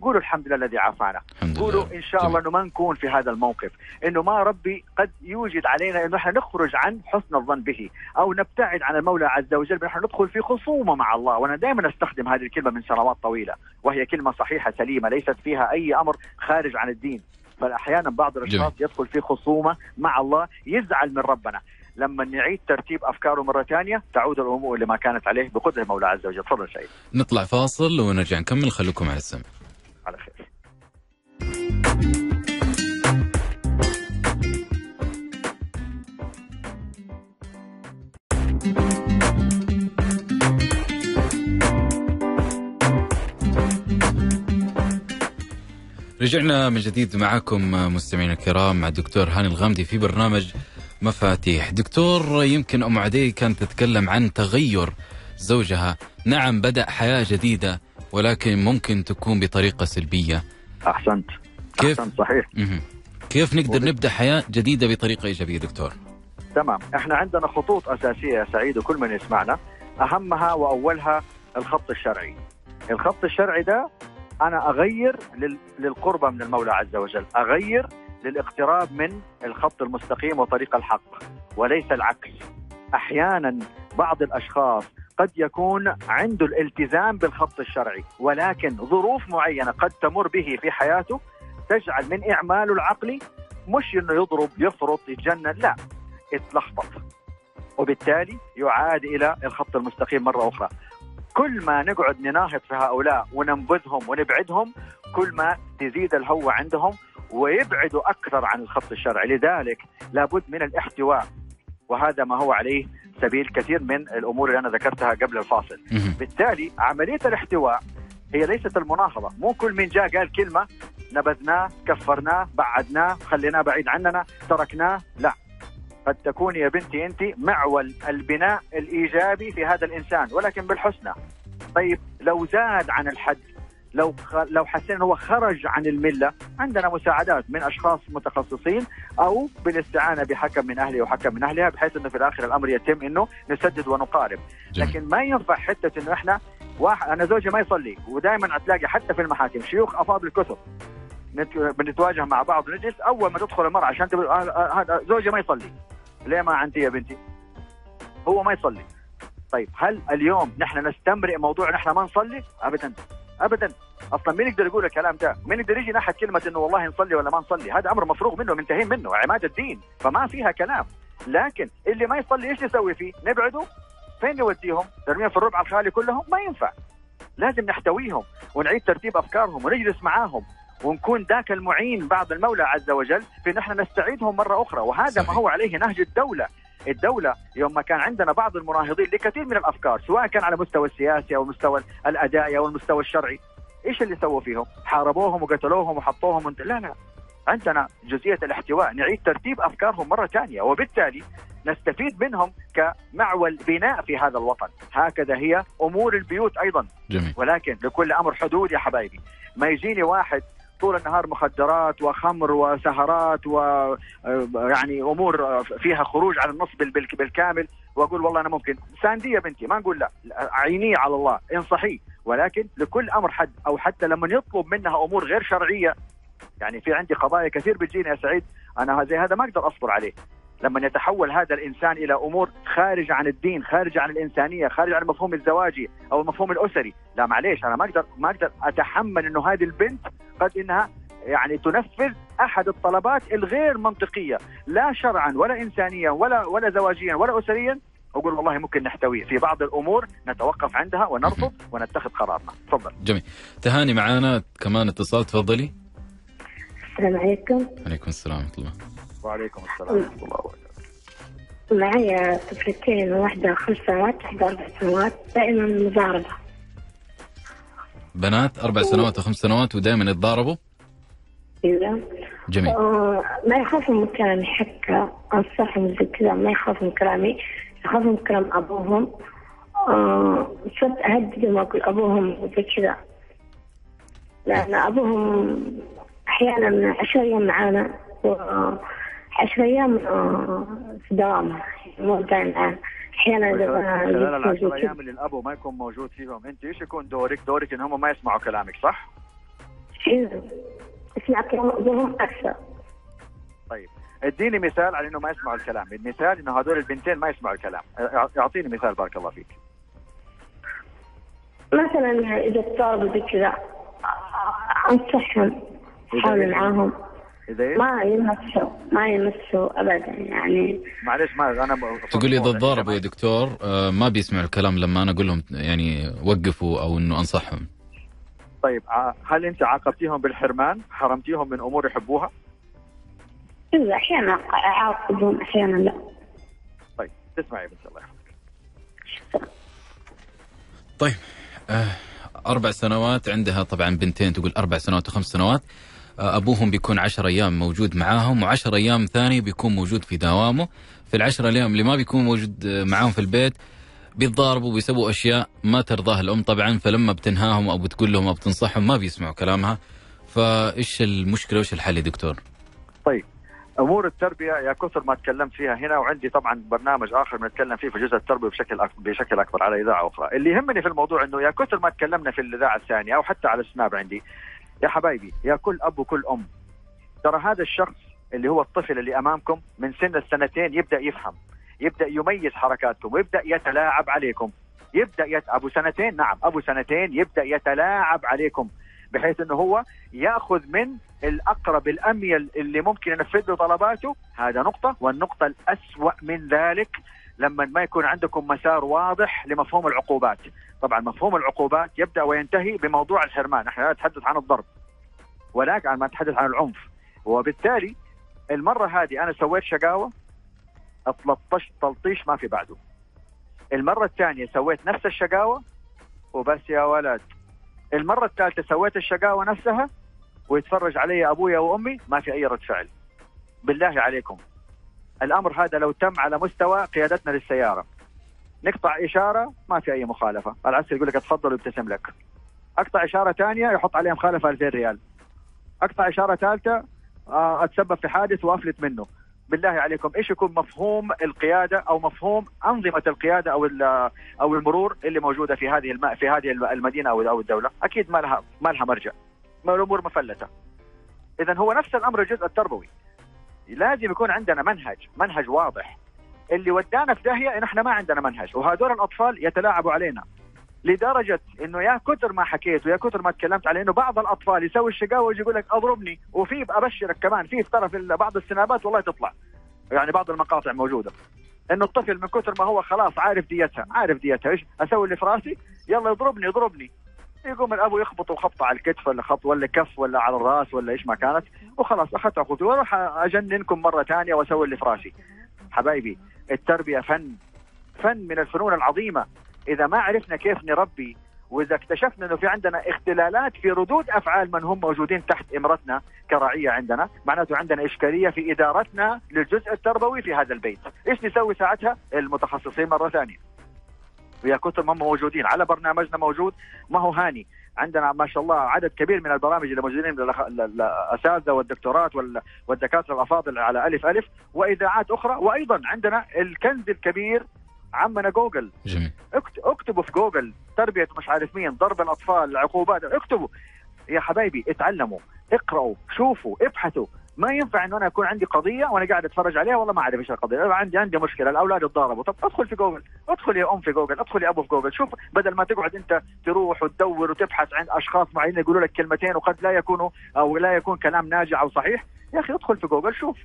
قولوا الحمد لله الذي عافانا. قولوا إن شاء الله إنه ما نكون في هذا الموقف. إنه ما ربي قد يوجد علينا إنه إحنا نخرج عن حسن الظن به أو نبتعد عن المولى عز وجل بان إحنا ندخل في خصومة مع الله. وأنا دائما أستخدم هذه الكلمة من سنوات طويلة وهي كلمة صحيحة سليمة ليست فيها أي أمر خارج عن الدين. فاحيانا بعض الأشخاص يدخل في خصومة مع الله يزعل من ربنا. لما نعيد ترتيب أفكاره مرة ثانية تعود الأمور لما كانت عليه بقدر المولى عز وجل. تفضل سعيد. نطلع فاصل ونرجع نكمل. خليكم على السمع. رجعنا من جديد معكم مستمعينا الكرام مع الدكتور هاني الغامدي في برنامج مفاتيح. دكتور يمكن أم عدي كانت تتكلم عن تغير زوجها. نعم بدأ حياة جديدة ولكن ممكن تكون بطريقة سلبية. أحسنت. كيف؟ احسنت صحيح. مهم. كيف نقدر نبدأ حياة جديدة بطريقة إيجابية دكتور؟ تمام. إحنا عندنا خطوط أساسية يا سعيد وكل من يسمعنا. أهمها وأولها الخط الشرعي. الخط الشرعي ده أنا أغير لل- للقربة من المولى عز وجل. أغير للاقتراب من الخط المستقيم وطريق الحق وليس العكس. أحيانا بعض الأشخاص قد يكون عنده الالتزام بالخط الشرعي ولكن ظروف معينة قد تمر به في حياته تجعل من اعماله العقلي مش إنه يضرب يفرط يتجنن لا. اتلخبط. وبالتالي يعاد إلى الخط المستقيم مرة أخرى. كل ما نقعد نناهض في هؤلاء وننبذهم ونبعدهم كل ما تزيد الهوة عندهم ويبعدوا أكثر عن الخط الشرعي. لذلك لابد من الاحتواء. وهذا ما هو عليه سبيل كثير من الأمور اللي أنا ذكرتها قبل الفاصل. بالتالي عملية الاحتواء هي ليست المناهضة. مو كل من جاء قال كلمة نبذناه كفرناه بعدناه خليناه بعيد عننا تركناه لا قد تكون يا بنتي أنت معول البناء الإيجابي في هذا الإنسان ولكن بالحسنى طيب لو زاد عن الحد لو. لو حسينا هو خرج عن الملة عندنا مساعدات من أشخاص متخصصين أو بالاستعانة بحكم من أهله وحكم من أهلها بحيث إنه في الآخر الأمر يتم إنه نسدد ونقارب جميل. لكن ما ينفع حتة إنه إحنا واحد أنا زوجي ما يصلي ودائما تلاقي حتى في المحاكم شيوخ أفاضل كثر بنتواجه مع بعض ونجلس أول ما تدخل المرأة عشان تقول آه، آه، هذا زوجي ما يصلي ليه ما انت يا بنتي؟ هو ما يصلي طيب هل اليوم نحن نستمرئ موضوع نحن ما نصلي؟ ابدا ابدا أصلا مين يقدر يقول الكلام ده؟ مين يقدر يجي ناحية كلمة إنه والله نصلي ولا ما نصلي؟ هذا أمر مفروغ منه منتهين منه عماد الدين فما فيها كلام لكن اللي ما يصلي إيش نسوي فيه؟ نبعده فين نوديهم؟ نرميهم في الربع الخالي كلهم؟ ما ينفع لازم نحتويهم ونعيد ترتيب أفكارهم ونجلس معاهم ونكون ذاك المعين بعد المولى عز وجل في ان إحنا نستعيدهم مرة أخرى. وهذا صحيح. ما هو عليه نهج الدولة. الدولة يوم ما كان عندنا بعض المناهضين لكثير من الأفكار سواء كان على مستوى السياسي أو المستوى الأدائي أو المستوى الشرعي إيش اللي سووا فيهم؟ حاربوهم وقتلوهم وحطوهم انت... لا لا. عندنا جزئية الاحتواء نعيد ترتيب أفكارهم مرة ثانية وبالتالي نستفيد منهم كمعول بناء في هذا الوطن. هكذا هي أمور البيوت أيضا. جميل. ولكن لكل أمر حدود يا حبايبي. ما يجيني واحد طول النهار مخدرات وخمر وسهرات ويعني أمور آه، فيها خروج عن النص بال- بال- بالكامل. وأقول والله أنا ممكن. ساندي يا بنتي ما نقول لا لا، عينيه على الله انصحيه ولكن لكل أمر حد أو حتى لما يطلب منها أمور غير شرعية. يعني في عندي قضايا كثير بتجيني يا سعيد أنا زي هذا ما أقدر أصبر عليه. لما يتحول هذا الإنسان إلى أمور خارجه عن الدين، خارجه عن الإنسانية، خارجه عن المفهوم الزواجي أو المفهوم الأسري، لا معليش أنا ما أقدر ما أقدر أتحمل إنه هذه البنت قد إنها يعني تنفذ أحد الطلبات الغير منطقية، لا شرعا ولا انسانيا ولا ولا زواجيا ولا اسريا. أقول والله ممكن نحتويه في بعض الأمور نتوقف عندها ونرفض ونتخذ قرارنا. تفضل. جميل. تهاني معانا كمان اتصال تفضلي. السلام عليكم. عليكم السلام ورحمة الله. وعليكم السلام ورحمة الله وبركاته. معي طفلتين واحدة خمس سنوات واحدة أربع سنوات دائما مضاربة. بنات أربع سنوات وخمس سنوات ودائما يتضاربوا؟ إذا؟ جميل. آه، ما يخافوا من كلامي حتى أنصحهم زي كذا ما يخافوا من كلامي. يخافوا من كلام أبوهم. آه، صرت أهددهم أقول أبوهم زي كذا لأن أبوهم أحيانا عشر أيام معانا وعشر أيام آه، في دوامة مو دائما معانا أحيانا إذا خلال العشر يجوا أيام اللي الابو ما يكون موجود فيهم أنت إيش يكون دورك؟ دورك إن هم ما يسمعوا كلامك صح؟ كذا أسمع كلام أبوهم أكثر طيب إديني مثال على إنه ما يسمعوا الكلام، المثال إنه هذول البنتين ما يسمعوا الكلام، اعطيني مثال بارك الله فيك. مثلا إذا اضطربوا زي كذا أنصحهم حاولوا معاهم إذا إيش؟ ما يمسوا ما يمسوا أبدا يعني معلش ما أنا تقول إذا تضاربوا يا دكتور آه، ما بيسمعوا الكلام لما أنا أقول لهم يعني وقفوا أو إنه أنصحهم طيب ع- هل أنت عاقبتيهم بالحرمان؟ حرمتيهم من أمور يحبوها؟ إذا أحيانا أعاقبهم أحيانا لا طيب تسمعي بس الله يحفظك. طيب آه، أربع سنوات عندها طبعا بنتين تقول أربع سنوات وخمس سنوات آه، أبوهم بيكون عشر أيام موجود معاهم وعشر أيام ثاني بيكون موجود في دوامه. في العشر أيام اللي ما بيكون موجود آه، معاهم في البيت بيتضاربوا بيسووا أشياء ما ترضاها الأم. طبعا فلما بتنهاهم أو بتقول لهم أو بتنصحهم ما بيسمعوا كلامها. فإيش المشكلة وإيش الحل يا دكتور؟ طيب أمور التربية يا كثر ما تكلمت فيها هنا وعندي طبعا برنامج آخر بنتكلم فيه في جزء التربية بشكل أك... بشكل أكبر على إذاعة أخرى، اللي يهمني في الموضوع إنه يا كثر ما تكلمنا في الإذاعة الثانية أو حتى على السناب عندي يا حبايبي يا كل أب وكل أم. ترى هذا الشخص اللي هو الطفل اللي أمامكم من سن السنتين يبدأ يفهم يبدأ يميز حركاتكم ويبدا يتلاعب عليكم. يبدأ يت... أبو سنتين نعم أبو سنتين يبدأ يتلاعب عليكم بحيث إنه هو يأخذ من الأقرب الأميل اللي ممكن ينفذ له طلباته. هذا نقطة والنقطة الأسوأ من ذلك لما ما يكون عندكم مسار واضح لمفهوم العقوبات. طبعا مفهوم العقوبات يبدأ وينتهي بموضوع الحرمان. إحنا لا نتحدث عن الضرب. ولكن ما نتحدث عن العنف. وبالتالي المرة هذه أنا سويت شقاوة اطلطشت تلطيش ما في بعده. المرة الثانية سويت نفس الشقاوة وبس يا ولد. المرة الثالثة سويت الشقاوة نفسها ويتفرج علي أبويا وأمي ما في أي رد فعل. بالله عليكم. الأمر هذا لو تم على مستوى قيادتنا للسيارة. نقطع إشارة ما في أي مخالفة. العسكري يقول لك اتفضل ويبتسم لك. أقطع إشارة ثانية يحط عليها مخالفه 2000 ريال. أقطع إشارة ثالثة آه، أتسبب في حادث وأفلت منه. بالله عليكم إيش يكون مفهوم القيادة أو مفهوم أنظمة القيادة أو ال- أو المرور اللي موجودة في هذه الم... في هذه الم- المدينة أو أو الدولة؟ أكيد ما لها ما لها مرجع. الأمور مفلتة. اذا هو نفس الأمر الجزء التربوي. لازم يكون عندنا منهج منهج واضح. اللي ودانا في داهية إن إحنا ما عندنا منهج وهذول الأطفال يتلاعبوا علينا. لدرجة إنه يا كثر ما حكيت ويا كثر ما تكلمت على إنه بعض الأطفال يسوي الشقاوة ويجي يقول لك أضربني وفي أبشرك كمان في ترى في بعض السنابات والله تطلع. يعني بعض المقاطع موجودة. إنه الطفل من كثر ما هو خلاص عارف ديتها عارف ديتها إيش أسوي اللي في راسي؟ يلا يضربني يضربني يقوم الابو يخبطه خبطه على الكتف ولا خبط ولا كف ولا على الرأس ولا إيش ما كانت وخلاص أخذت اخوتي وأروح أجننكم مرة ثانية وأسوي اللي في راسي. حبايبي التربية فن فن من الفنون العظيمة. إذا ما عرفنا كيف نربي وإذا اكتشفنا إنه في عندنا اختلالات في ردود أفعال من هم موجودين تحت إمرتنا كرعية عندنا معناته عندنا إشكالية في إدارتنا للجزء التربوي في هذا البيت. إيش نسوي ساعتها؟ المتخصصين مرة ثانية. ويا كثر ما هم موجودين. على برنامجنا موجود. ما هو هاني. عندنا ما شاء الله عدد كبير من البرامج اللي موجودين للاساتذه والدكتورات وال- والدكاترة الأفاضل على ألف ألف. وإذاعات أخرى. وأيضا عندنا الكنز الكبير عمنا جوجل. جميل. اكت- اكتبوا في جوجل. تربية مش عارف مين. ضرب الأطفال. عقوبات. اكتبوا. يا حبايبي اتعلموا. اقرأوا. شوفوا. ابحثوا. ما ينفع إنه أنا يكون عندي قضية وأنا قاعد أتفرج عليها والله ما أعرف إيش القضية. عندي عندي مشكلة الأولاد اتضاربوا طب أدخل في جوجل أدخل يا أم في جوجل أدخل يا أبو في جوجل. شوف بدل ما تقعد أنت تروح وتدور وتبحث عن أشخاص معينين يقولوا لك كلمتين وقد لا يكونوا أو لا يكون كلام ناجع أو صحيح يا أخي أدخل في جوجل شوف.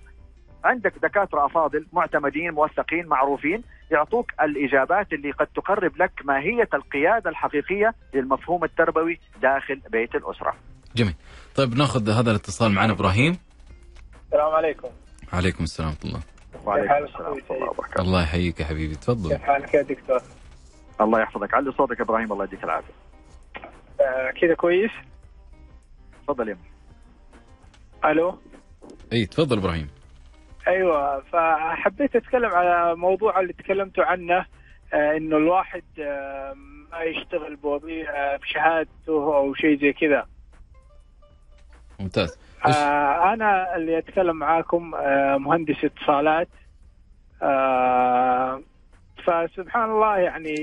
عندك دكاترة أفاضل معتمدين موثقين معروفين يعطوك الإجابات اللي قد تقرب لك ماهية القيادة الحقيقية للمفهوم التربوي داخل بيت الأسرة. جميل. طيب ناخذ هذا الاتصال معنا إبراهيم. السلام عليكم عليكم السلام ورحمة الله وعليكم حالك السلام ورحمة الله؟ وبركاته. الله يحييك يا حبيبي تفضل كيف حالك يا دكتور؟ الله يحفظك علي صوتك إبراهيم الله يديك العافية. آه كذا كويس؟ تفضل يا ألو إي تفضل إبراهيم أيوه فحبيت أتكلم على موضوع اللي تكلمتوا عنه آه إنه الواحد آه ما يشتغل بوظيفة بشهادته أو شيء زي كذا ممتاز؟ آه أنا اللي أتكلم معاكم آه مهندس اتصالات. آه فسبحان الله يعني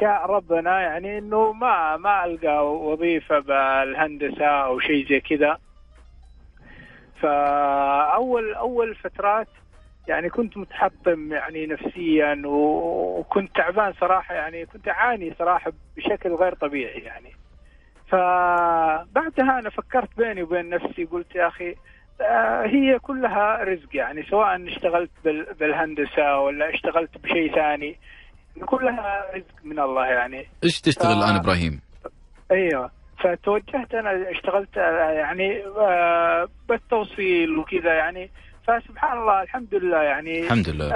شاء ربنا يعني إنه ما ما ألقى وظيفة بالهندسة أو شيء زي كذا. فأول أول فترات يعني كنت متحطم يعني نفسيا وكنت تعبان صراحة يعني كنت أعاني صراحة بشكل غير طبيعي يعني. فبعدها أنا فكرت بيني وبين نفسي قلت يا أخي آه، هي كلها رزق يعني سواء اشتغلت بال- بالهندسة ولا اشتغلت بشيء ثاني كلها رزق من الله يعني. إيش تشتغل ف- الآن إبراهيم؟ أيوه فتوجهت أنا اشتغلت آه، يعني آه، بالتوصيل وكذا يعني. فسبحان الله الحمد لله يعني الحمد لله.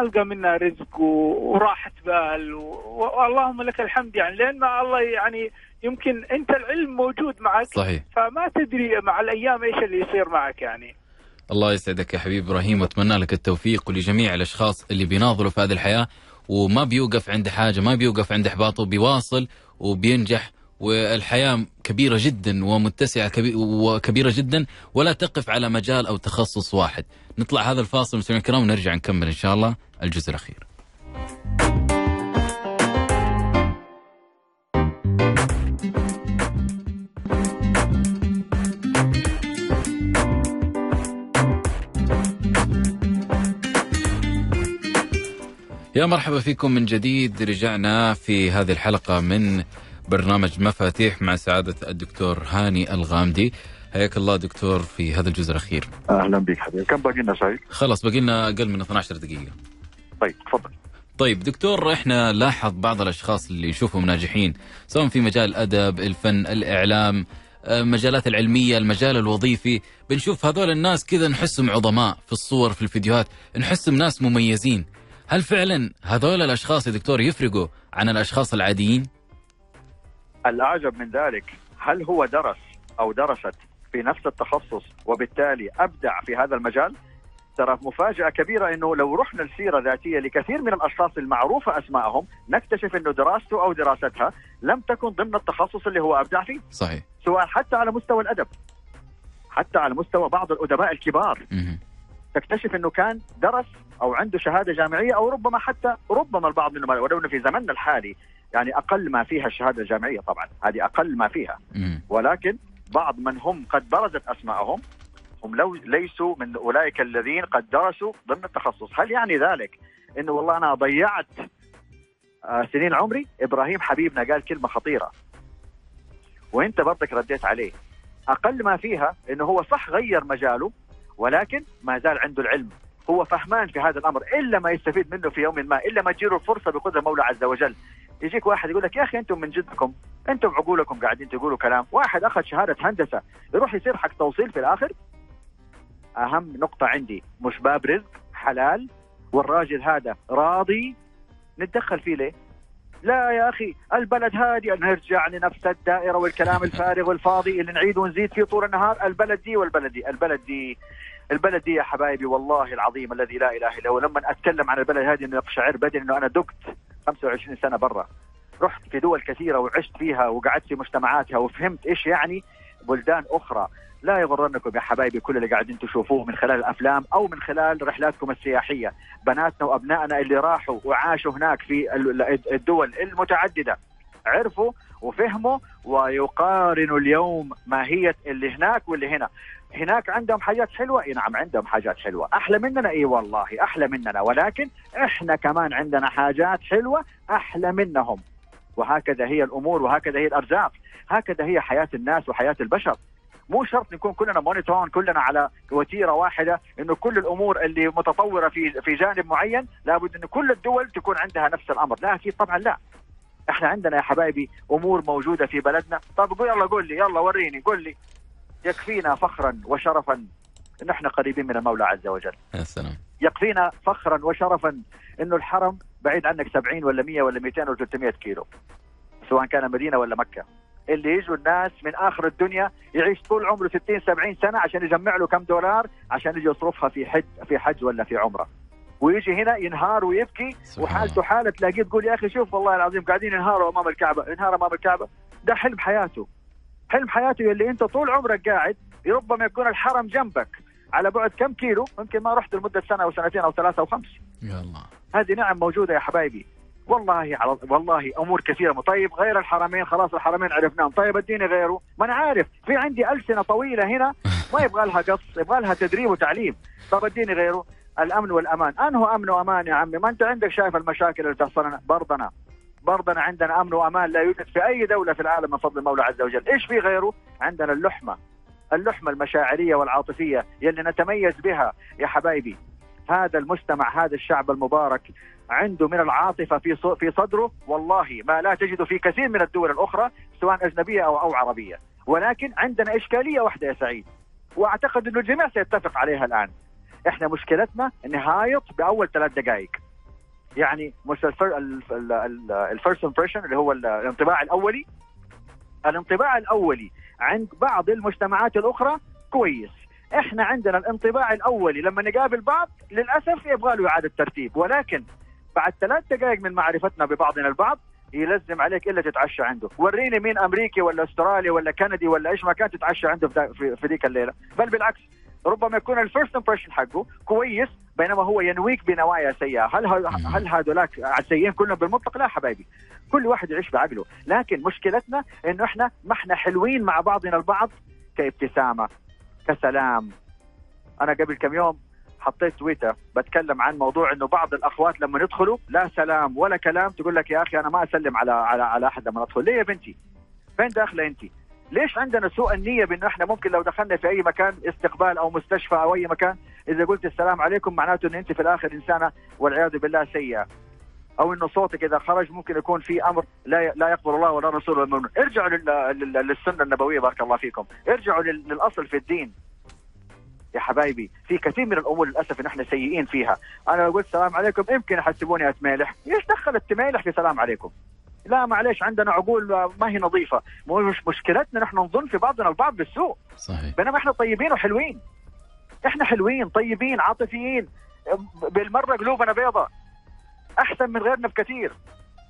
ألقى منها رزق وراحة بال واللهم لك الحمد يعني لأن الله يعني يمكن أنت العلم موجود معك صحيح. فما تدري مع الأيام إيش اللي يصير معك يعني. الله يسعدك يا حبيبي إبراهيم وأتمنى لك التوفيق ولجميع الأشخاص اللي بيناضلوا في هذه الحياة وما بيوقف عند حاجة ما بيوقف عند إحباطه بيواصل وبينجح والحياة كبيرة جدا ومتسعة كبي- وكبيرة جدا ولا تقف على مجال أو تخصص واحد. نطلع هذا الفاصل مستمعينا الكرام ونرجع نكمل إن شاء الله الجزء الأخير. يا مرحبا فيكم من جديد رجعنا في هذه الحلقة من برنامج مفاتيح مع سعادة الدكتور هاني الغامدي حياك الله دكتور في هذا الجزء الأخير أهلا بك حبيبي كم باقي لنا سعيد؟ خلاص باقي لنا أقل من 12 دقيقة طيب تفضل طيب دكتور إحنا لاحظ بعض الأشخاص اللي نشوفهم ناجحين سواء في مجال الأدب، الفن، الإعلام، آه، المجالات العلمية، المجال الوظيفي، بنشوف هذول الناس كذا نحسهم عظماء في الصور في الفيديوهات، نحسهم ناس مميزين. هل فعلا هذول الأشخاص يا دكتور يفرقوا عن الأشخاص العاديين؟ الأعجب من ذلك هل هو درس أو درست في نفس التخصص وبالتالي أبدع في هذا المجال؟ ترى مفاجأة كبيرة إنه لو رحنا لسيرة ذاتية لكثير من الأشخاص المعروفة اسمائهم نكتشف إنه دراسته أو دراستها لم تكن ضمن التخصص اللي هو أبدع فيه، صحيح. سواء حتى على مستوى الأدب حتى على مستوى بعض الأدباء الكبار. تكتشف إنه كان درس أو عنده شهادة جامعية أو ربما حتى ربما البعض منهم ولو إنه في زمننا الحالي يعني أقل ما فيها الشهادة الجامعية طبعا هذه أقل ما فيها. ولكن بعض من هم قد برزت أسماءهم هم لو ليسوا من أولئك الذين قد درسوا ضمن التخصص، هل يعني ذلك إنه والله أنا ضيعت آه، سنين عمري؟ إبراهيم حبيبنا قال كلمة خطيرة. وأنت برضك رديت عليه. أقل ما فيها إنه هو صح غير مجاله ولكن ما زال عنده العلم. هو فهمان في هذا الأمر إلا ما يستفيد منه في يوم ما إلا ما تجيله الفرصة بقدر المولى عز وجل. يجيك واحد يقول لك يا أخي أنتم من جدكم أنتم عقولكم قاعدين تقولوا كلام واحد أخذ شهادة هندسة يروح يصير حق توصيل في الآخر؟ أهم نقطة عندي مش باب رزق حلال والراجل هذا راضي نتدخل فيه ليه؟ لا يا أخي البلد هادي نرجع لنفس الدائرة والكلام الفارغ والفاضي اللي نعيد ونزيد فيه طول النهار البلد دي والبلد دي البلد دي. البلد دي يا حبايبي والله العظيم الذي لا إله إلا هو. لما أتكلم عن البلد هذه إنه يقشعر بدني إنه أنا دقت 25 سنة برا. رحت في دول كثيرة وعشت فيها وقعدت في مجتمعاتها وفهمت إيش يعني بلدان أخرى. لا يغرنكم يا حبايبي كل اللي قاعدين تشوفوه من خلال الأفلام أو من خلال رحلاتكم السياحية. بناتنا وأبنائنا اللي راحوا وعاشوا هناك في ال- الدول المتعددة. عرفوا وفهموا ويقارنوا اليوم ماهيه اللي هناك واللي هنا. هناك عندهم حاجات حلوة. إي نعم عندهم حاجات حلوة. أحلى مننا إي والله أحلى مننا. ولكن إحنا كمان عندنا حاجات حلوة أحلى منهم. وهكذا هي الأمور وهكذا هي الأرزاق. هكذا هي حياة الناس وحياة البشر. مو شرط نكون كلنا مونيتون كلنا على وتيرة واحدة إنه كل الأمور اللي متطورة في في جانب معين لابد انه كل الدول تكون عندها نفس الأمر. لا أكيد طبعا لا. إحنا عندنا يا حبايبي أمور موجودة في بلدنا. طب قول يلا قول لي يلا وريني قول لي. يكفينا فخرا وشرفا. ان إحنا قريبين من المولى عز وجل. يا سلام. يكفينا فخرا وشرفا انه الحرم بعيد عنك 70 ولا 100 ولا 200 ولا 300 كيلو. سواء كان مدينة ولا مكة. اللي يجوا الناس من آخر الدنيا يعيش طول عمره 60 70 سنة عشان يجمع له كم دولار عشان يجي يصرفها في حج في حج ولا في عمرة. ويجي هنا ينهار ويبكي وحالته حالة تلاقيه تقول يا أخي شوف والله العظيم قاعدين ينهاروا أمام الكعبة ينهار أمام الكعبة. ده حلم حياته. حلم حياته اللي انت طول عمرك قاعد ربما يكون الحرم جنبك. على بعد كم كيلو؟ يمكن ما رحت لمدة سنة أو سنتين أو ثلاثة أو خمس. يا الله هذه نعم موجودة يا حبايبي. والله على والله أمور كثيرة. طيب غير الحرمين خلاص الحرمين عرفناهم. طيب اديني غيره. ما أنا عارف. في عندي ألسنة طويلة هنا ما يبغى لها قص يبغى لها تدريب وتعليم. طب اديني غيره. الأمن والأمان. أنه أمن وأمان يا عمي؟ ما أنت عندك شايف المشاكل اللي تحصل برضنا. برضنا عندنا أمن وأمان لا يوجد في أي دولة في العالم من فضل المولى عز وجل. إيش في غيره؟ عندنا اللحمة. اللحمة المشاعرية والعاطفية يلي نتميز بها. يا حبايبي هذا المجتمع هذا الشعب المبارك عنده من العاطفة في في صدره والله ما لا تجد في كثير من الدول الأخرى سواء أجنبية أو أو عربية. ولكن عندنا إشكالية واحدة يا سعيد وأعتقد إنه الجميع سيتفق عليها الآن. إحنا مشكلتنا نهايط بأول ثلاث دقائق. يعني مش ال first impression اللي هو ال- الانطباع الأولي. الانطباع الأولي عند بعض المجتمعات الأخرى كويس. إحنا عندنا الانطباع الأولي لما نقابل بعض للأسف يبغى له إعادة ترتيب. ولكن بعد ثلاث دقائق من معرفتنا ببعضنا البعض يلزم عليك إلا تتعشى عنده. وريني مين أمريكي ولا أسترالي ولا كندي ولا إيش ما كان تتعشى عنده في ذيك الليلة. بل بالعكس ربما يكون ال first impression حقه كويس بينما هو ينويك بنوايا سيئة. هل هل هذولاك سيئين كلهم بالمطلق لا حبايبي. كل واحد يعيش بعقله. لكن مشكلتنا إنه إحنا ما إحنا حلوين مع بعضنا البعض كابتسامة كسلام. أنا قبل كم يوم حطيت تويتر بتكلم عن موضوع إنه بعض الأخوات لما يدخلوا لا سلام ولا كلام تقول لك يا أخي أنا ما أسلم على على على أحد لما أدخل. ليه يا بنتي؟ فين داخلة انت ليش عندنا سوء النية بأنه إحنا ممكن لو دخلنا في أي مكان استقبال أو مستشفى أو أي مكان إذا قلت السلام عليكم معناته ان أنت في الآخر إنسانة والعياذ بالله سيئة. أو إنه صوتك إذا خرج ممكن يكون في أمر لا لا يقبل الله ولا رسوله المؤمن ارجعوا لل- لل- للسنة النبوية بارك الله فيكم. ارجعوا لل- للأصل في الدين. يا حبايبي في كثير من الأمور للأسف إن إحنا سيئين فيها. أنا لو قلت سلام عليكم يمكن يحسبوني أتمالح. إيش دخل التمالح في سلام عليكم؟ لا معلش عندنا عقول ما هي نظيفة. مو مش مشكلتنا نحن نظن في بعضنا البعض بالسوء. صحيح. بينما إحنا طيبين وحلوين. إحنا حلوين طيبين عاطفيين. بالمرة قلوبنا بيضة. أحسن من غيرنا بكثير.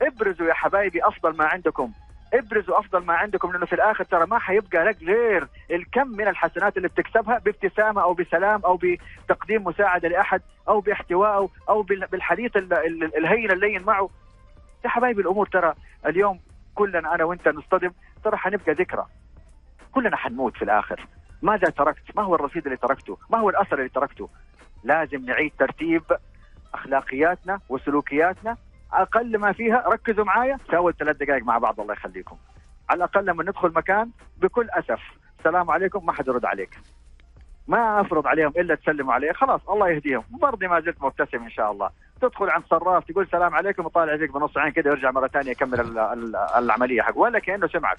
ابرزوا يا حبايبي أفضل ما عندكم. ابرزوا أفضل ما عندكم لأنه في الآخر ترى ما حيبقى لك غير الكم من الحسنات اللي بتكسبها بابتسامة أو بسلام أو بتقديم مساعدة لأحد أو باحتوائه أو بال- بالحديث ال- ال- الهين اللين معه. يا حبايبي الأمور ترى اليوم كلنا أنا وأنت نصطدم ترى حنبقى ذكرى كلنا حنموت في الآخر ماذا تركت؟ ما هو الرصيد اللي تركته؟ ما هو الأثر اللي تركته؟ لازم نعيد ترتيب أخلاقياتنا وسلوكياتنا أقل ما فيها ركزوا معايا في اول ثلاث دقائق مع بعض الله يخليكم. على الأقل لما ندخل مكان بكل أسف السلام عليكم ما حد يرد عليك. ما أفرض عليهم إلا تسلموا عليه خلاص الله يهديهم برضي ما زلت مبتسم إن شاء الله تدخل عند صراف تقول سلام عليكم وطالع فيك بنص عين كده يرجع مرة ثانية يكمل ال- ال- العملية حق ولا كأنه سمعك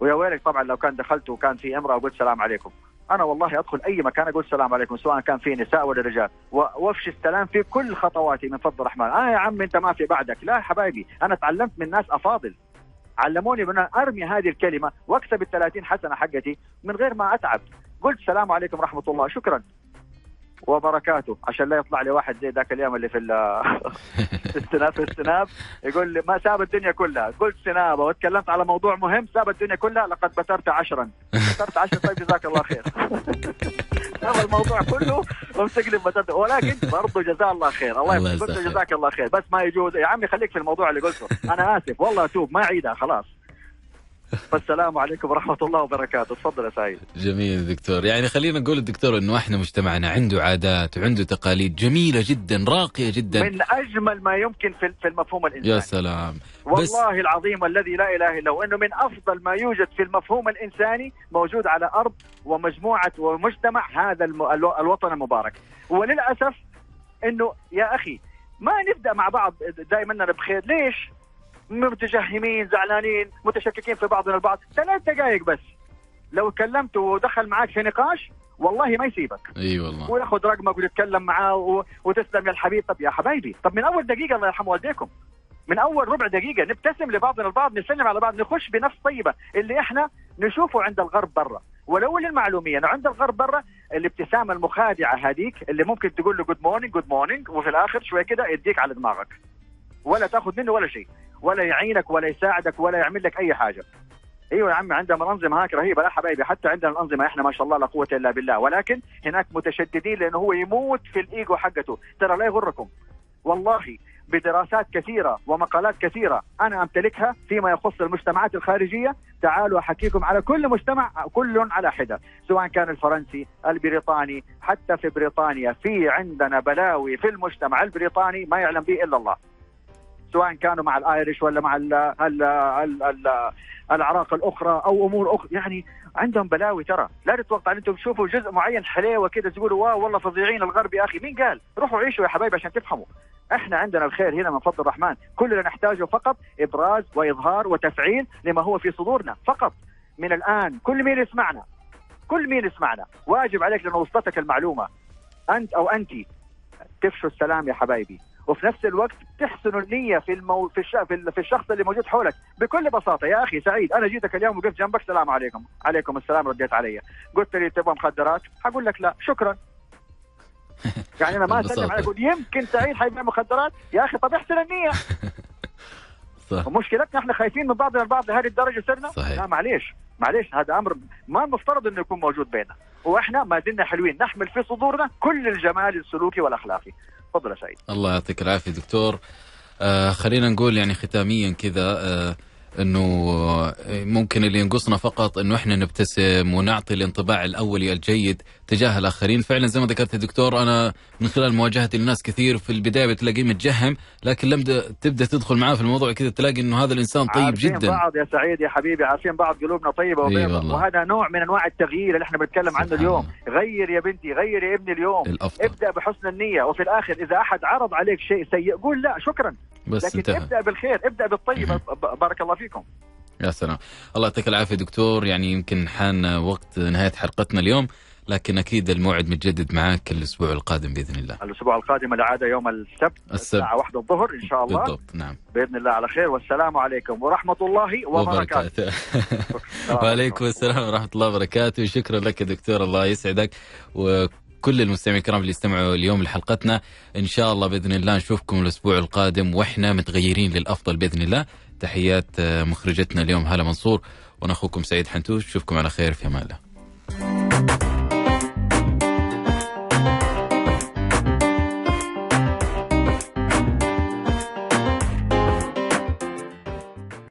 ويا ويلك طبعا لو كان دخلت وكان في امرأة وقلت سلام عليكم. أنا والله أدخل أي مكان أقول سلام عليكم سواء كان في نساء ولا رجال. وافشي السلام في كل خطواتي من فضل الرحمن. آه يا عم أنت ما في بعدك. لا حبايبي أنا تعلمت من ناس أفاضل. علموني بأن أرمي هذه الكلمة واكسب ال 30 حسنة حقتي من غير ما أتعب. قلت السلام عليكم ورحمة الله. شكرا. وبركاته عشان لا يطلع لي واحد زي ذاك اليوم اللي في ال- في السناب في السناب يقول لي ما ساب الدنيا كلها. قلت سنابة وتكلمت على موضوع مهم ساب الدنيا كلها لقد بترت عشرا. بترت عشرا طيب جزاك الله خير. ساب الموضوع كله ومسك لي بترت ولكن برضه جزاه الله خير. الله يبارك. جزاك الله خير. بس ما يجوز. يا عمي خليك في الموضوع اللي قلته. أنا آسف. والله أتوب. ما أعيدها. خلاص. والسلام عليكم ورحمة الله وبركاته. تفضل يا سعيد. جميل دكتور. يعني خلينا نقول الدكتور إنه إحنا مجتمعنا عنده عادات وعنده تقاليد جميلة جدا راقية جدا. من أجمل ما يمكن في في المفهوم الإنساني. يا سلام. بس والله العظيم الذي لا إله إلا هو إنه من أفضل ما يوجد في المفهوم الإنساني موجود على أرض ومجموعة ومجتمع هذا الوطن المبارك. وللأسف إنه يا أخي ما نبدأ مع بعض دائما بخير. ليش؟ متجهمين زعلانين متشككين في بعضنا البعض. ثلاث دقائق بس. لو كلمت ودخل معك في نقاش والله ما يسيبك. أي والله. وياخذ رقمك ويتكلم معاه و... وتسلم يا الحبيب. طب يا حبايبي طب من أول دقيقة الله يرحم والديكم. من أول ربع دقيقة نبتسم لبعضنا البعض نسلم على بعض نخش بنفس طيبة اللي إحنا نشوفه عند الغرب برا. ولو للمعلومية إنه عند الغرب برا الابتسامة المخادعة هذيك اللي ممكن تقول له good morning good morning وفي الآخر شوية كده يديك على دماغك. ولا تأخذ منه ولا شيء. ولا يعينك ولا يساعدك ولا يعمل لك أي حاجة. أيوه يا عمي عندنا الانظمه هاك رهيبة لا حبايبي حتى عندنا الأنظمة إحنا ما شاء الله لا قوة إلا بالله. ولكن هناك متشددين لأنه هو يموت في الإيجو حقته. ترى لا يغركم. والله بدراسات كثيرة ومقالات كثيرة أنا أمتلكها فيما يخص المجتمعات الخارجية. تعالوا أحكيكم على كل مجتمع كل على حدة. سواء كان الفرنسي البريطاني حتى في بريطانيا في عندنا بلاوي في المجتمع البريطاني ما يعلم به إلا الله. سواء كانوا مع ال Irish ولا مع ال ال ال ال الاعراق الأخرى أو أمور أخرى يعني عندهم بلاوي ترى. لا تتوقع أن أنتم تشوفوا جزء معين حليوه كده تقولوا wow والله فظيعين الغرب يا أخي. مين قال؟ روحوا عيشوا يا حبايبي عشان تفهموا. إحنا عندنا الخير هنا من فضل الرحمن. كل اللي نحتاجه فقط إبراز وإظهار وتفعيل لما هو في صدورنا. فقط. من الآن كل مين يسمعنا؟ كل مين يسمعنا؟ واجب عليك لأنه وصلتك المعلومة. أنت أو انت تفشوا السلام يا حبايبي. وفي نفس الوقت تحسنوا النية في المو... في, الش... في, ال... في الشخص اللي موجود حولك. بكل بساطة يا أخي سعيد أنا جيتك اليوم وقفت جنبك السلام عليكم. عليكم السلام رديت علي. قلت لي تبغى مخدرات؟ حقول لك لا. شكرا. يعني أنا ما. أسلم عليك أقول يمكن سعيد حيبيع مخدرات يا أخي طب احسن النية. صح. ومشكلتنا إحنا خايفين من بعضنا البعض لهذه الدرجة صرنا؟ صحيح. لا معليش. معليش هذا أمر ما المفترض أنه يكون موجود بيننا. وإحنا ما زلنا حلوين. نحمل في صدورنا كل الجمال السلوكي والأخلاقي. تفضل يا سعيد. الله يعطيك العافية دكتور. آه خلينا نقول يعني ختاميا كذا آه إنه آه، ممكن اللي ينقصنا فقط إنه إحنا نبتسم ونعطي الانطباع الأولي الجيد تجاه الآخرين. فعلا زي ما ذكرت يا دكتور أنا من خلال مواجهتي للناس كثير في البداية بتلاقيه متجهم لكن لما تبدأ تدخل معاه في الموضوع كذا تلاقي إنه هذا الإنسان طيب عارفين جدا. بعض يا سعيد يا حبيبي عارفين بعض قلوبنا طيبة وبيضة. وهذا نوع من أنواع التغيير اللي إحنا بنتكلم عنه اليوم. غير يا بنتي غير يا ابني اليوم. الأفضل. ابدأ بحسن النية وفي الآخر إذا أحد عرض عليك شيء سيء قول لا شكرا. بس لكن انتهى. ابدأ بالخير ابدأ بالطيب ب- بارك الله فيكم يا سلام. الله يعطيك العافية دكتور. يعني يمكن حان وقت نهاية حلقتنا اليوم لكن أكيد الموعد متجدد معك الأسبوع القادم بإذن الله. الأسبوع القادم العاده يوم السبت السبت. الساعة واحدة الظهر إن شاء الله. بالضبط نعم. بإذن الله على خير والسلام عليكم ورحمة الله وبركاته. وعليكم السلام ورحمة الله وبركاته. شكرا لك يا دكتور الله يسعدك. وكل المستمعين الكرام اللي استمعوا اليوم لحلقتنا إن شاء الله بإذن الله نشوفكم الأسبوع القادم وإحنا متغيرين للأفضل بإذن الله. تحيات آه، مخرجتنا اليوم هالة منصور وأنا اخوكم سعيد حنتوش اشوفكم على خير في أمان الله.